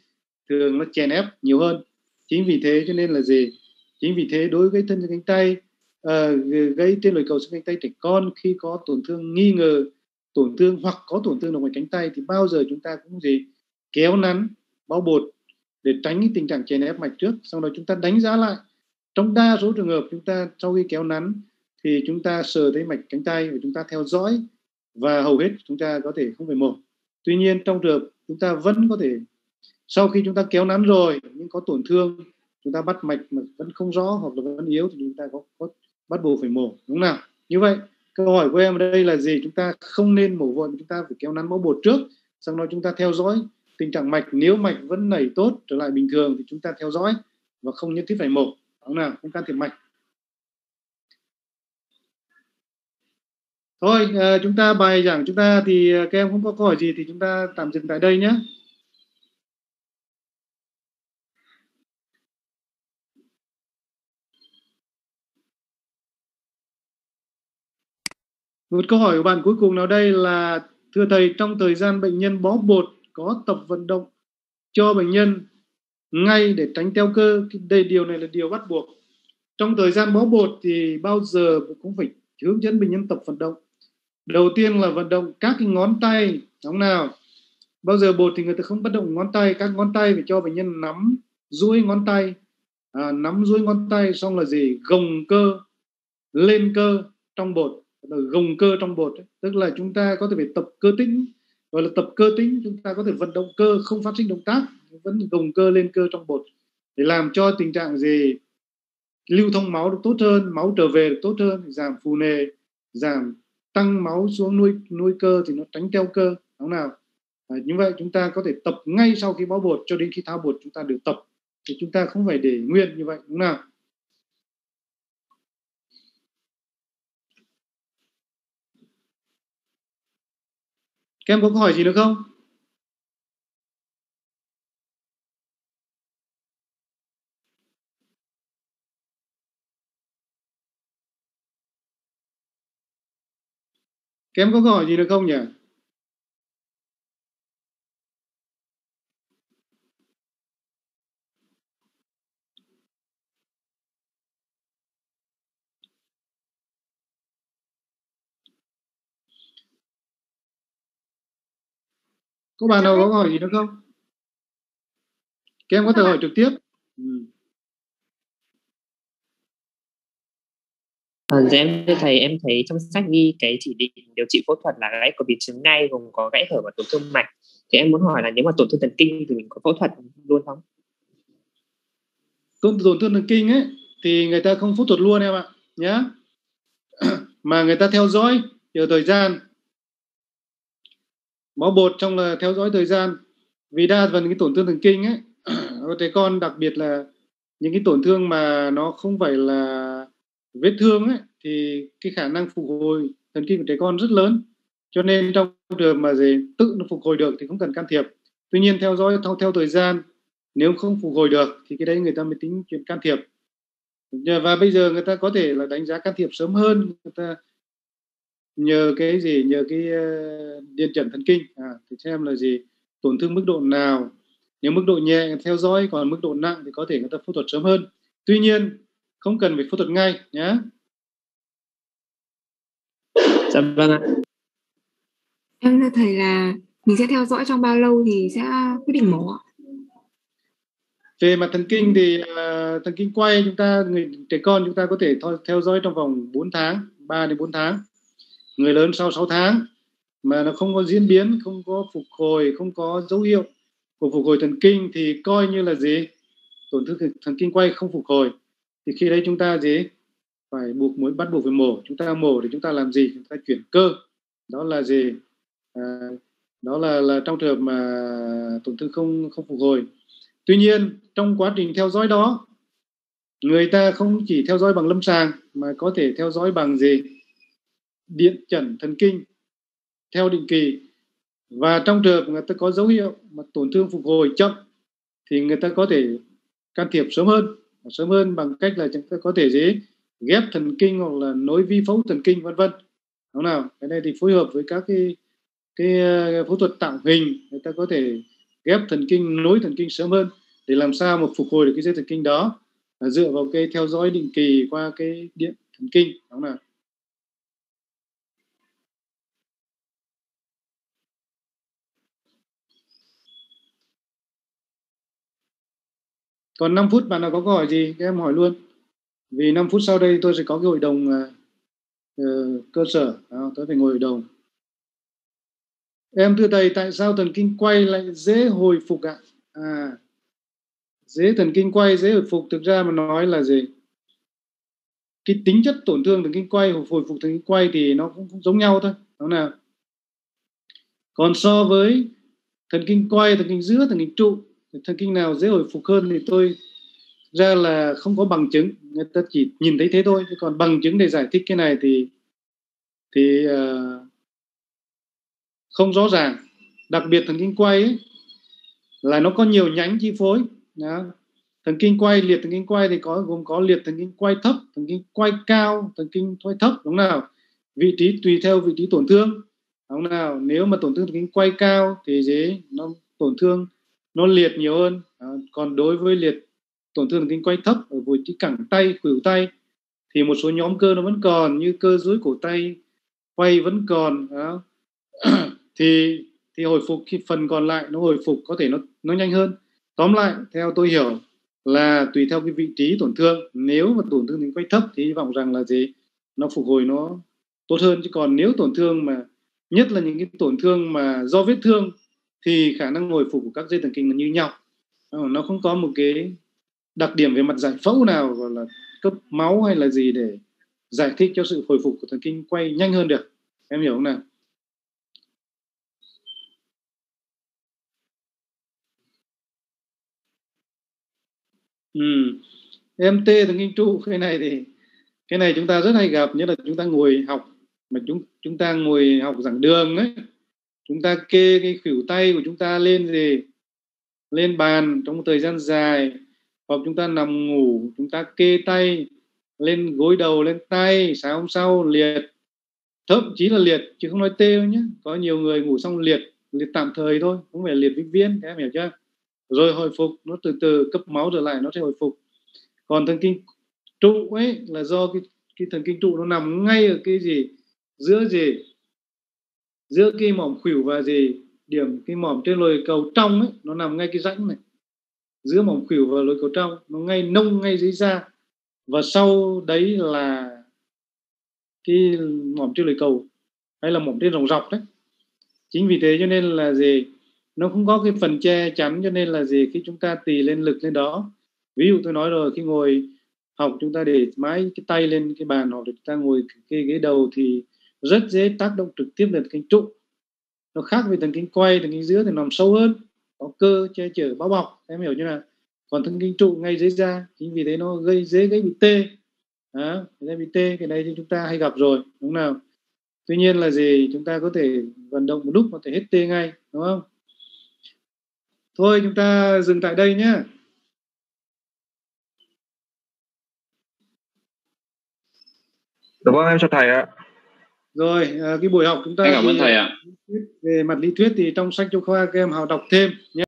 Thường nó chèn ép nhiều hơn. Chính vì thế cho nên là gì? Chính vì thế đối với thân cánh tay uh, gây trên lồi cầu xương cánh tay trẻ con khi có tổn thương nghi ngờ tổn thương hoặc có tổn thương động mạch cánh tay thì bao giờ chúng ta cũng gì? Kéo nắn bao bột để tránh cái tình trạng chèn ép mạch trước. Sau đó chúng ta đánh giá lại. Trong đa số trường hợp chúng ta sau khi kéo nắn thì chúng ta sờ thấy mạch cánh tay và chúng ta theo dõi và hầu hết chúng ta có thể không phải mổ. Tuy nhiên trong trường hợp chúng ta vẫn có thể sau khi chúng ta kéo nắn rồi nhưng có tổn thương chúng ta bắt mạch mà vẫn không rõ hoặc là vẫn yếu thì chúng ta có, có bắt buộc phải mổ đúng nào? Như vậy câu hỏi của em ở đây là gì? Chúng ta không nên mổ vội chúng ta phải kéo nắn máu bột trước sau đó chúng ta theo dõi tình trạng mạch. Nếu mạch vẫn nảy tốt trở lại bình thường thì chúng ta theo dõi và không nhất thiết phải mổ đúng nào? Không can thiệp mạch. Thôi ờ, chúng ta bài giảng chúng ta thì ờ, các em không có câu hỏi gì thì chúng ta tạm dừng tại đây nhé. Một câu hỏi của bạn cuối cùng nào đây là thưa thầy trong thời gian bệnh nhân bó bột có tập vận động cho bệnh nhân ngay để tránh teo cơ đây điều này là điều bắt buộc. Trong thời gian bó bột thì bao giờ cũng phải hướng dẫn bệnh nhân tập vận động. Đầu tiên là vận động các cái ngón tay đúng nào. Bao giờ bột thì người ta không bắt động ngón tay các ngón tay phải cho bệnh nhân nắm duỗi ngón tay. À, nắm duỗi ngón tay xong là gì? Gồng cơ lên cơ trong bột là gồng cơ trong bột tức là chúng ta có thể phải tập cơ tĩnh gọi là tập cơ tĩnh chúng ta có thể vận động cơ không phát sinh động tác vẫn gồng cơ lên cơ trong bột để làm cho tình trạng gì? Lưu thông máu được tốt hơn máu trở về được tốt hơn giảm phù nề giảm tăng máu xuống nuôi nuôi cơ thì nó tránh teo cơ. Đúng nào? À, như vậy chúng ta có thể tập ngay sau khi bó bột cho đến khi tháo bột chúng ta được tập. Thì chúng ta không phải để nguyên như vậy đúng nào? Các em có câu hỏi gì nữa không? Các em có câu hỏi gì nữa không nhỉ? Có bạn nào có hỏi gì nữa không? Các em có thể hỏi trực tiếp. Ừ. À, dạ em thưa thầy em thấy trong sách ghi cái chỉ định điều trị phẫu thuật là gãy của biến chứng ngay gồm có gãy hở và tổn thương mạch thì em muốn hỏi là nếu mà tổn thương thần kinh thì mình có phẫu thuật luôn không? Tổn, tổn thương thần kinh ấy thì người ta không phẫu thuật luôn em ạ nhé mà người ta theo dõi nhiều thời gian máu bột trong là theo dõi thời gian. Vì đa phần cái tổn thương thần kinh ấy trẻ con đặc biệt là những cái tổn thương mà nó không phải là vết thương ấy thì cái khả năng phục hồi thần kinh của trẻ con rất lớn. Cho nên trong trường mà gì tự nó phục hồi được thì không cần can thiệp. Tuy nhiên theo dõi theo, theo thời gian nếu không phục hồi được thì cái đấy người ta mới tính chuyện can thiệp. Và bây giờ người ta có thể là đánh giá can thiệp sớm hơn người ta nhờ cái gì? Nhờ cái uh, điện trần thần kinh. À, thì xem là gì? Tổn thương mức độ nào? Nếu mức độ nhẹ theo dõi còn mức độ nặng thì có thể người ta phẫu thuật sớm hơn. Tuy nhiên không cần phải phẫu thuật ngay nhé dạ vâng ạ. Em thưa thầy là mình sẽ theo dõi trong bao lâu thì sẽ quyết định mổ về mặt thần kinh thì uh, thần kinh quay chúng ta người trẻ con chúng ta có thể theo dõi trong vòng 4 tháng 3 đến 4 tháng người lớn sau 6 tháng mà nó không có diễn biến không có phục hồi không có dấu hiệu của phục hồi thần kinh thì coi như là gì? Tổn thương thần kinh quay không phục hồi. Thì khi đấy chúng ta gì? Phải buộc muốn bắt buộc phải mổ. Chúng ta mổ thì chúng ta làm gì? Chúng ta chuyển cơ. Đó là gì? À, đó là là trong trường hợp mà tổn thương không không phục hồi. Tuy nhiên trong quá trình theo dõi đó người ta không chỉ theo dõi bằng lâm sàng mà có thể theo dõi bằng gì? Điện chẩn thần kinh theo định kỳ. Và trong trường hợp người ta có dấu hiệu mà tổn thương phục hồi chậm thì người ta có thể can thiệp sớm hơn sớm hơn bằng cách là chúng ta có thể gì? Ghép thần kinh hoặc là nối vi phẫu thần kinh, vân vân. Đúng nào? Cái này thì phối hợp với các cái cái ờ, phẫu thuật tạo hình. Người ta có thể ghép thần kinh, nối thần kinh sớm hơn để làm sao mà phục hồi được cái dây thần kinh đó. Dựa vào cái theo dõi định kỳ qua cái điện thần kinh. Đúng nào? Còn 5 phút bạn nào có câu hỏi gì các em hỏi luôn. Vì 5 phút sau đây tôi sẽ có cái hội đồng uh, cơ sở. À, tôi phải ngồi hội đồng. Em thưa thầy tại sao thần kinh quay lại dễ hồi phục ạ? À? dễ thần kinh quay dễ hồi phục. Thực ra mà nói là gì? Cái tính chất tổn thương thần kinh quay hồi phục thần kinh quay thì nó cũng, cũng giống nhau thôi. Đó là còn so với thần kinh quay thần kinh giữa thần kinh trụ thần kinh nào dễ hồi phục hơn thì tôi ra là không có bằng chứng. Người ta chỉ nhìn thấy thế thôi. Chứ còn bằng chứng để giải thích cái này thì thì uh, không rõ ràng. Đặc biệt thần kinh quay ấy, là nó có nhiều nhánh chi phối. Đó. thần kinh quay liệt thần kinh quay thì có gồm có liệt thần kinh quay thấp thần kinh quay cao thần kinh quay thấp đúng nào? Vị trí tùy theo vị trí tổn thương đúng nào? Nếu mà tổn thương thần kinh quay cao thì gì? Nó tổn thương nó liệt nhiều hơn. À, còn đối với liệt tổn thương thần kinh quay thấp ở vị trí cẳng tay khuỷu tay thì một số nhóm cơ nó vẫn còn như cơ dưới cổ tay quay vẫn còn đó. thì thì hồi phục khi phần còn lại nó hồi phục có thể nó nó nhanh hơn. Tóm lại theo tôi hiểu là tùy theo cái vị trí tổn thương nếu mà tổn thương thần quay thấp thì hy vọng rằng là gì? Nó phục hồi nó tốt hơn. Chứ còn nếu tổn thương mà nhất là những cái tổn thương mà do vết thương thì khả năng hồi phục của các dây thần kinh là như nhau. Ờ, nó không có một cái đặc điểm về mặt giải phẫu nào, gọi là cấp máu hay là gì để giải thích cho sự hồi phục của thần kinh quay nhanh hơn được. Em hiểu không nào? Ừ. MT thần kinh trụ, cái này thì, cái này chúng ta rất hay gặp, nhất là chúng ta ngồi học, mà chúng chúng ta ngồi học giảng đường ấy chúng ta kê cái khuỷu tay của chúng ta lên gì? Lên bàn trong một thời gian dài. Hoặc chúng ta nằm ngủ chúng ta kê tay lên gối đầu lên tay sáng hôm sau liệt. Thậm chí là liệt chứ không nói tê nhé có nhiều người ngủ xong liệt liệt tạm thời thôi không phải liệt vĩnh viễn em hiểu chưa? Rồi hồi phục nó từ từ cấp máu trở lại nó sẽ hồi phục. Còn thần kinh trụ ấy là do cái, cái thần kinh trụ nó nằm ngay ở cái gì? Giữa gì? Giữa cái mỏm khuỷu và gì, điểm cái mỏm trên lồi cầu trong ấy, nó nằm ngay cái rãnh này. Giữa mỏm khuỷu và lồi cầu trong, nó ngay nông ngay dưới da. Và sau đấy là cái mỏm trên lồi cầu, hay là mỏm trên rồng dọc đấy. Chính vì thế cho nên là gì, nó không có cái phần che chắn cho nên là gì, khi chúng ta tì lên lực lên đó. Ví dụ tôi nói rồi, khi ngồi học chúng ta để mái, cái tay lên cái bàn hoặc chúng ta ngồi cái ghế đầu thì rất dễ tác động trực tiếp lên kinh trụ. Nó khác với thần kinh quay thần kinh giữa thì nằm sâu hơn có cơ che chở bao bọc. Em hiểu như là còn thần kinh trụ ngay dưới da chính vì thế nó gây dễ gây bị tê. Đó, gây bị tê cái này thì chúng ta hay gặp rồi đúng nào? Tuy nhiên là gì? Chúng ta có thể vận động một lúc có thể hết tê ngay đúng không? Thôi chúng ta dừng tại đây nhé Dạ vâng em chào thầy ạ. Rồi à, cái buổi học chúng ta cảm ơn thầy ạ. Về mặt lý thuyết thì trong sách giáo khoa các em học đọc thêm nhé.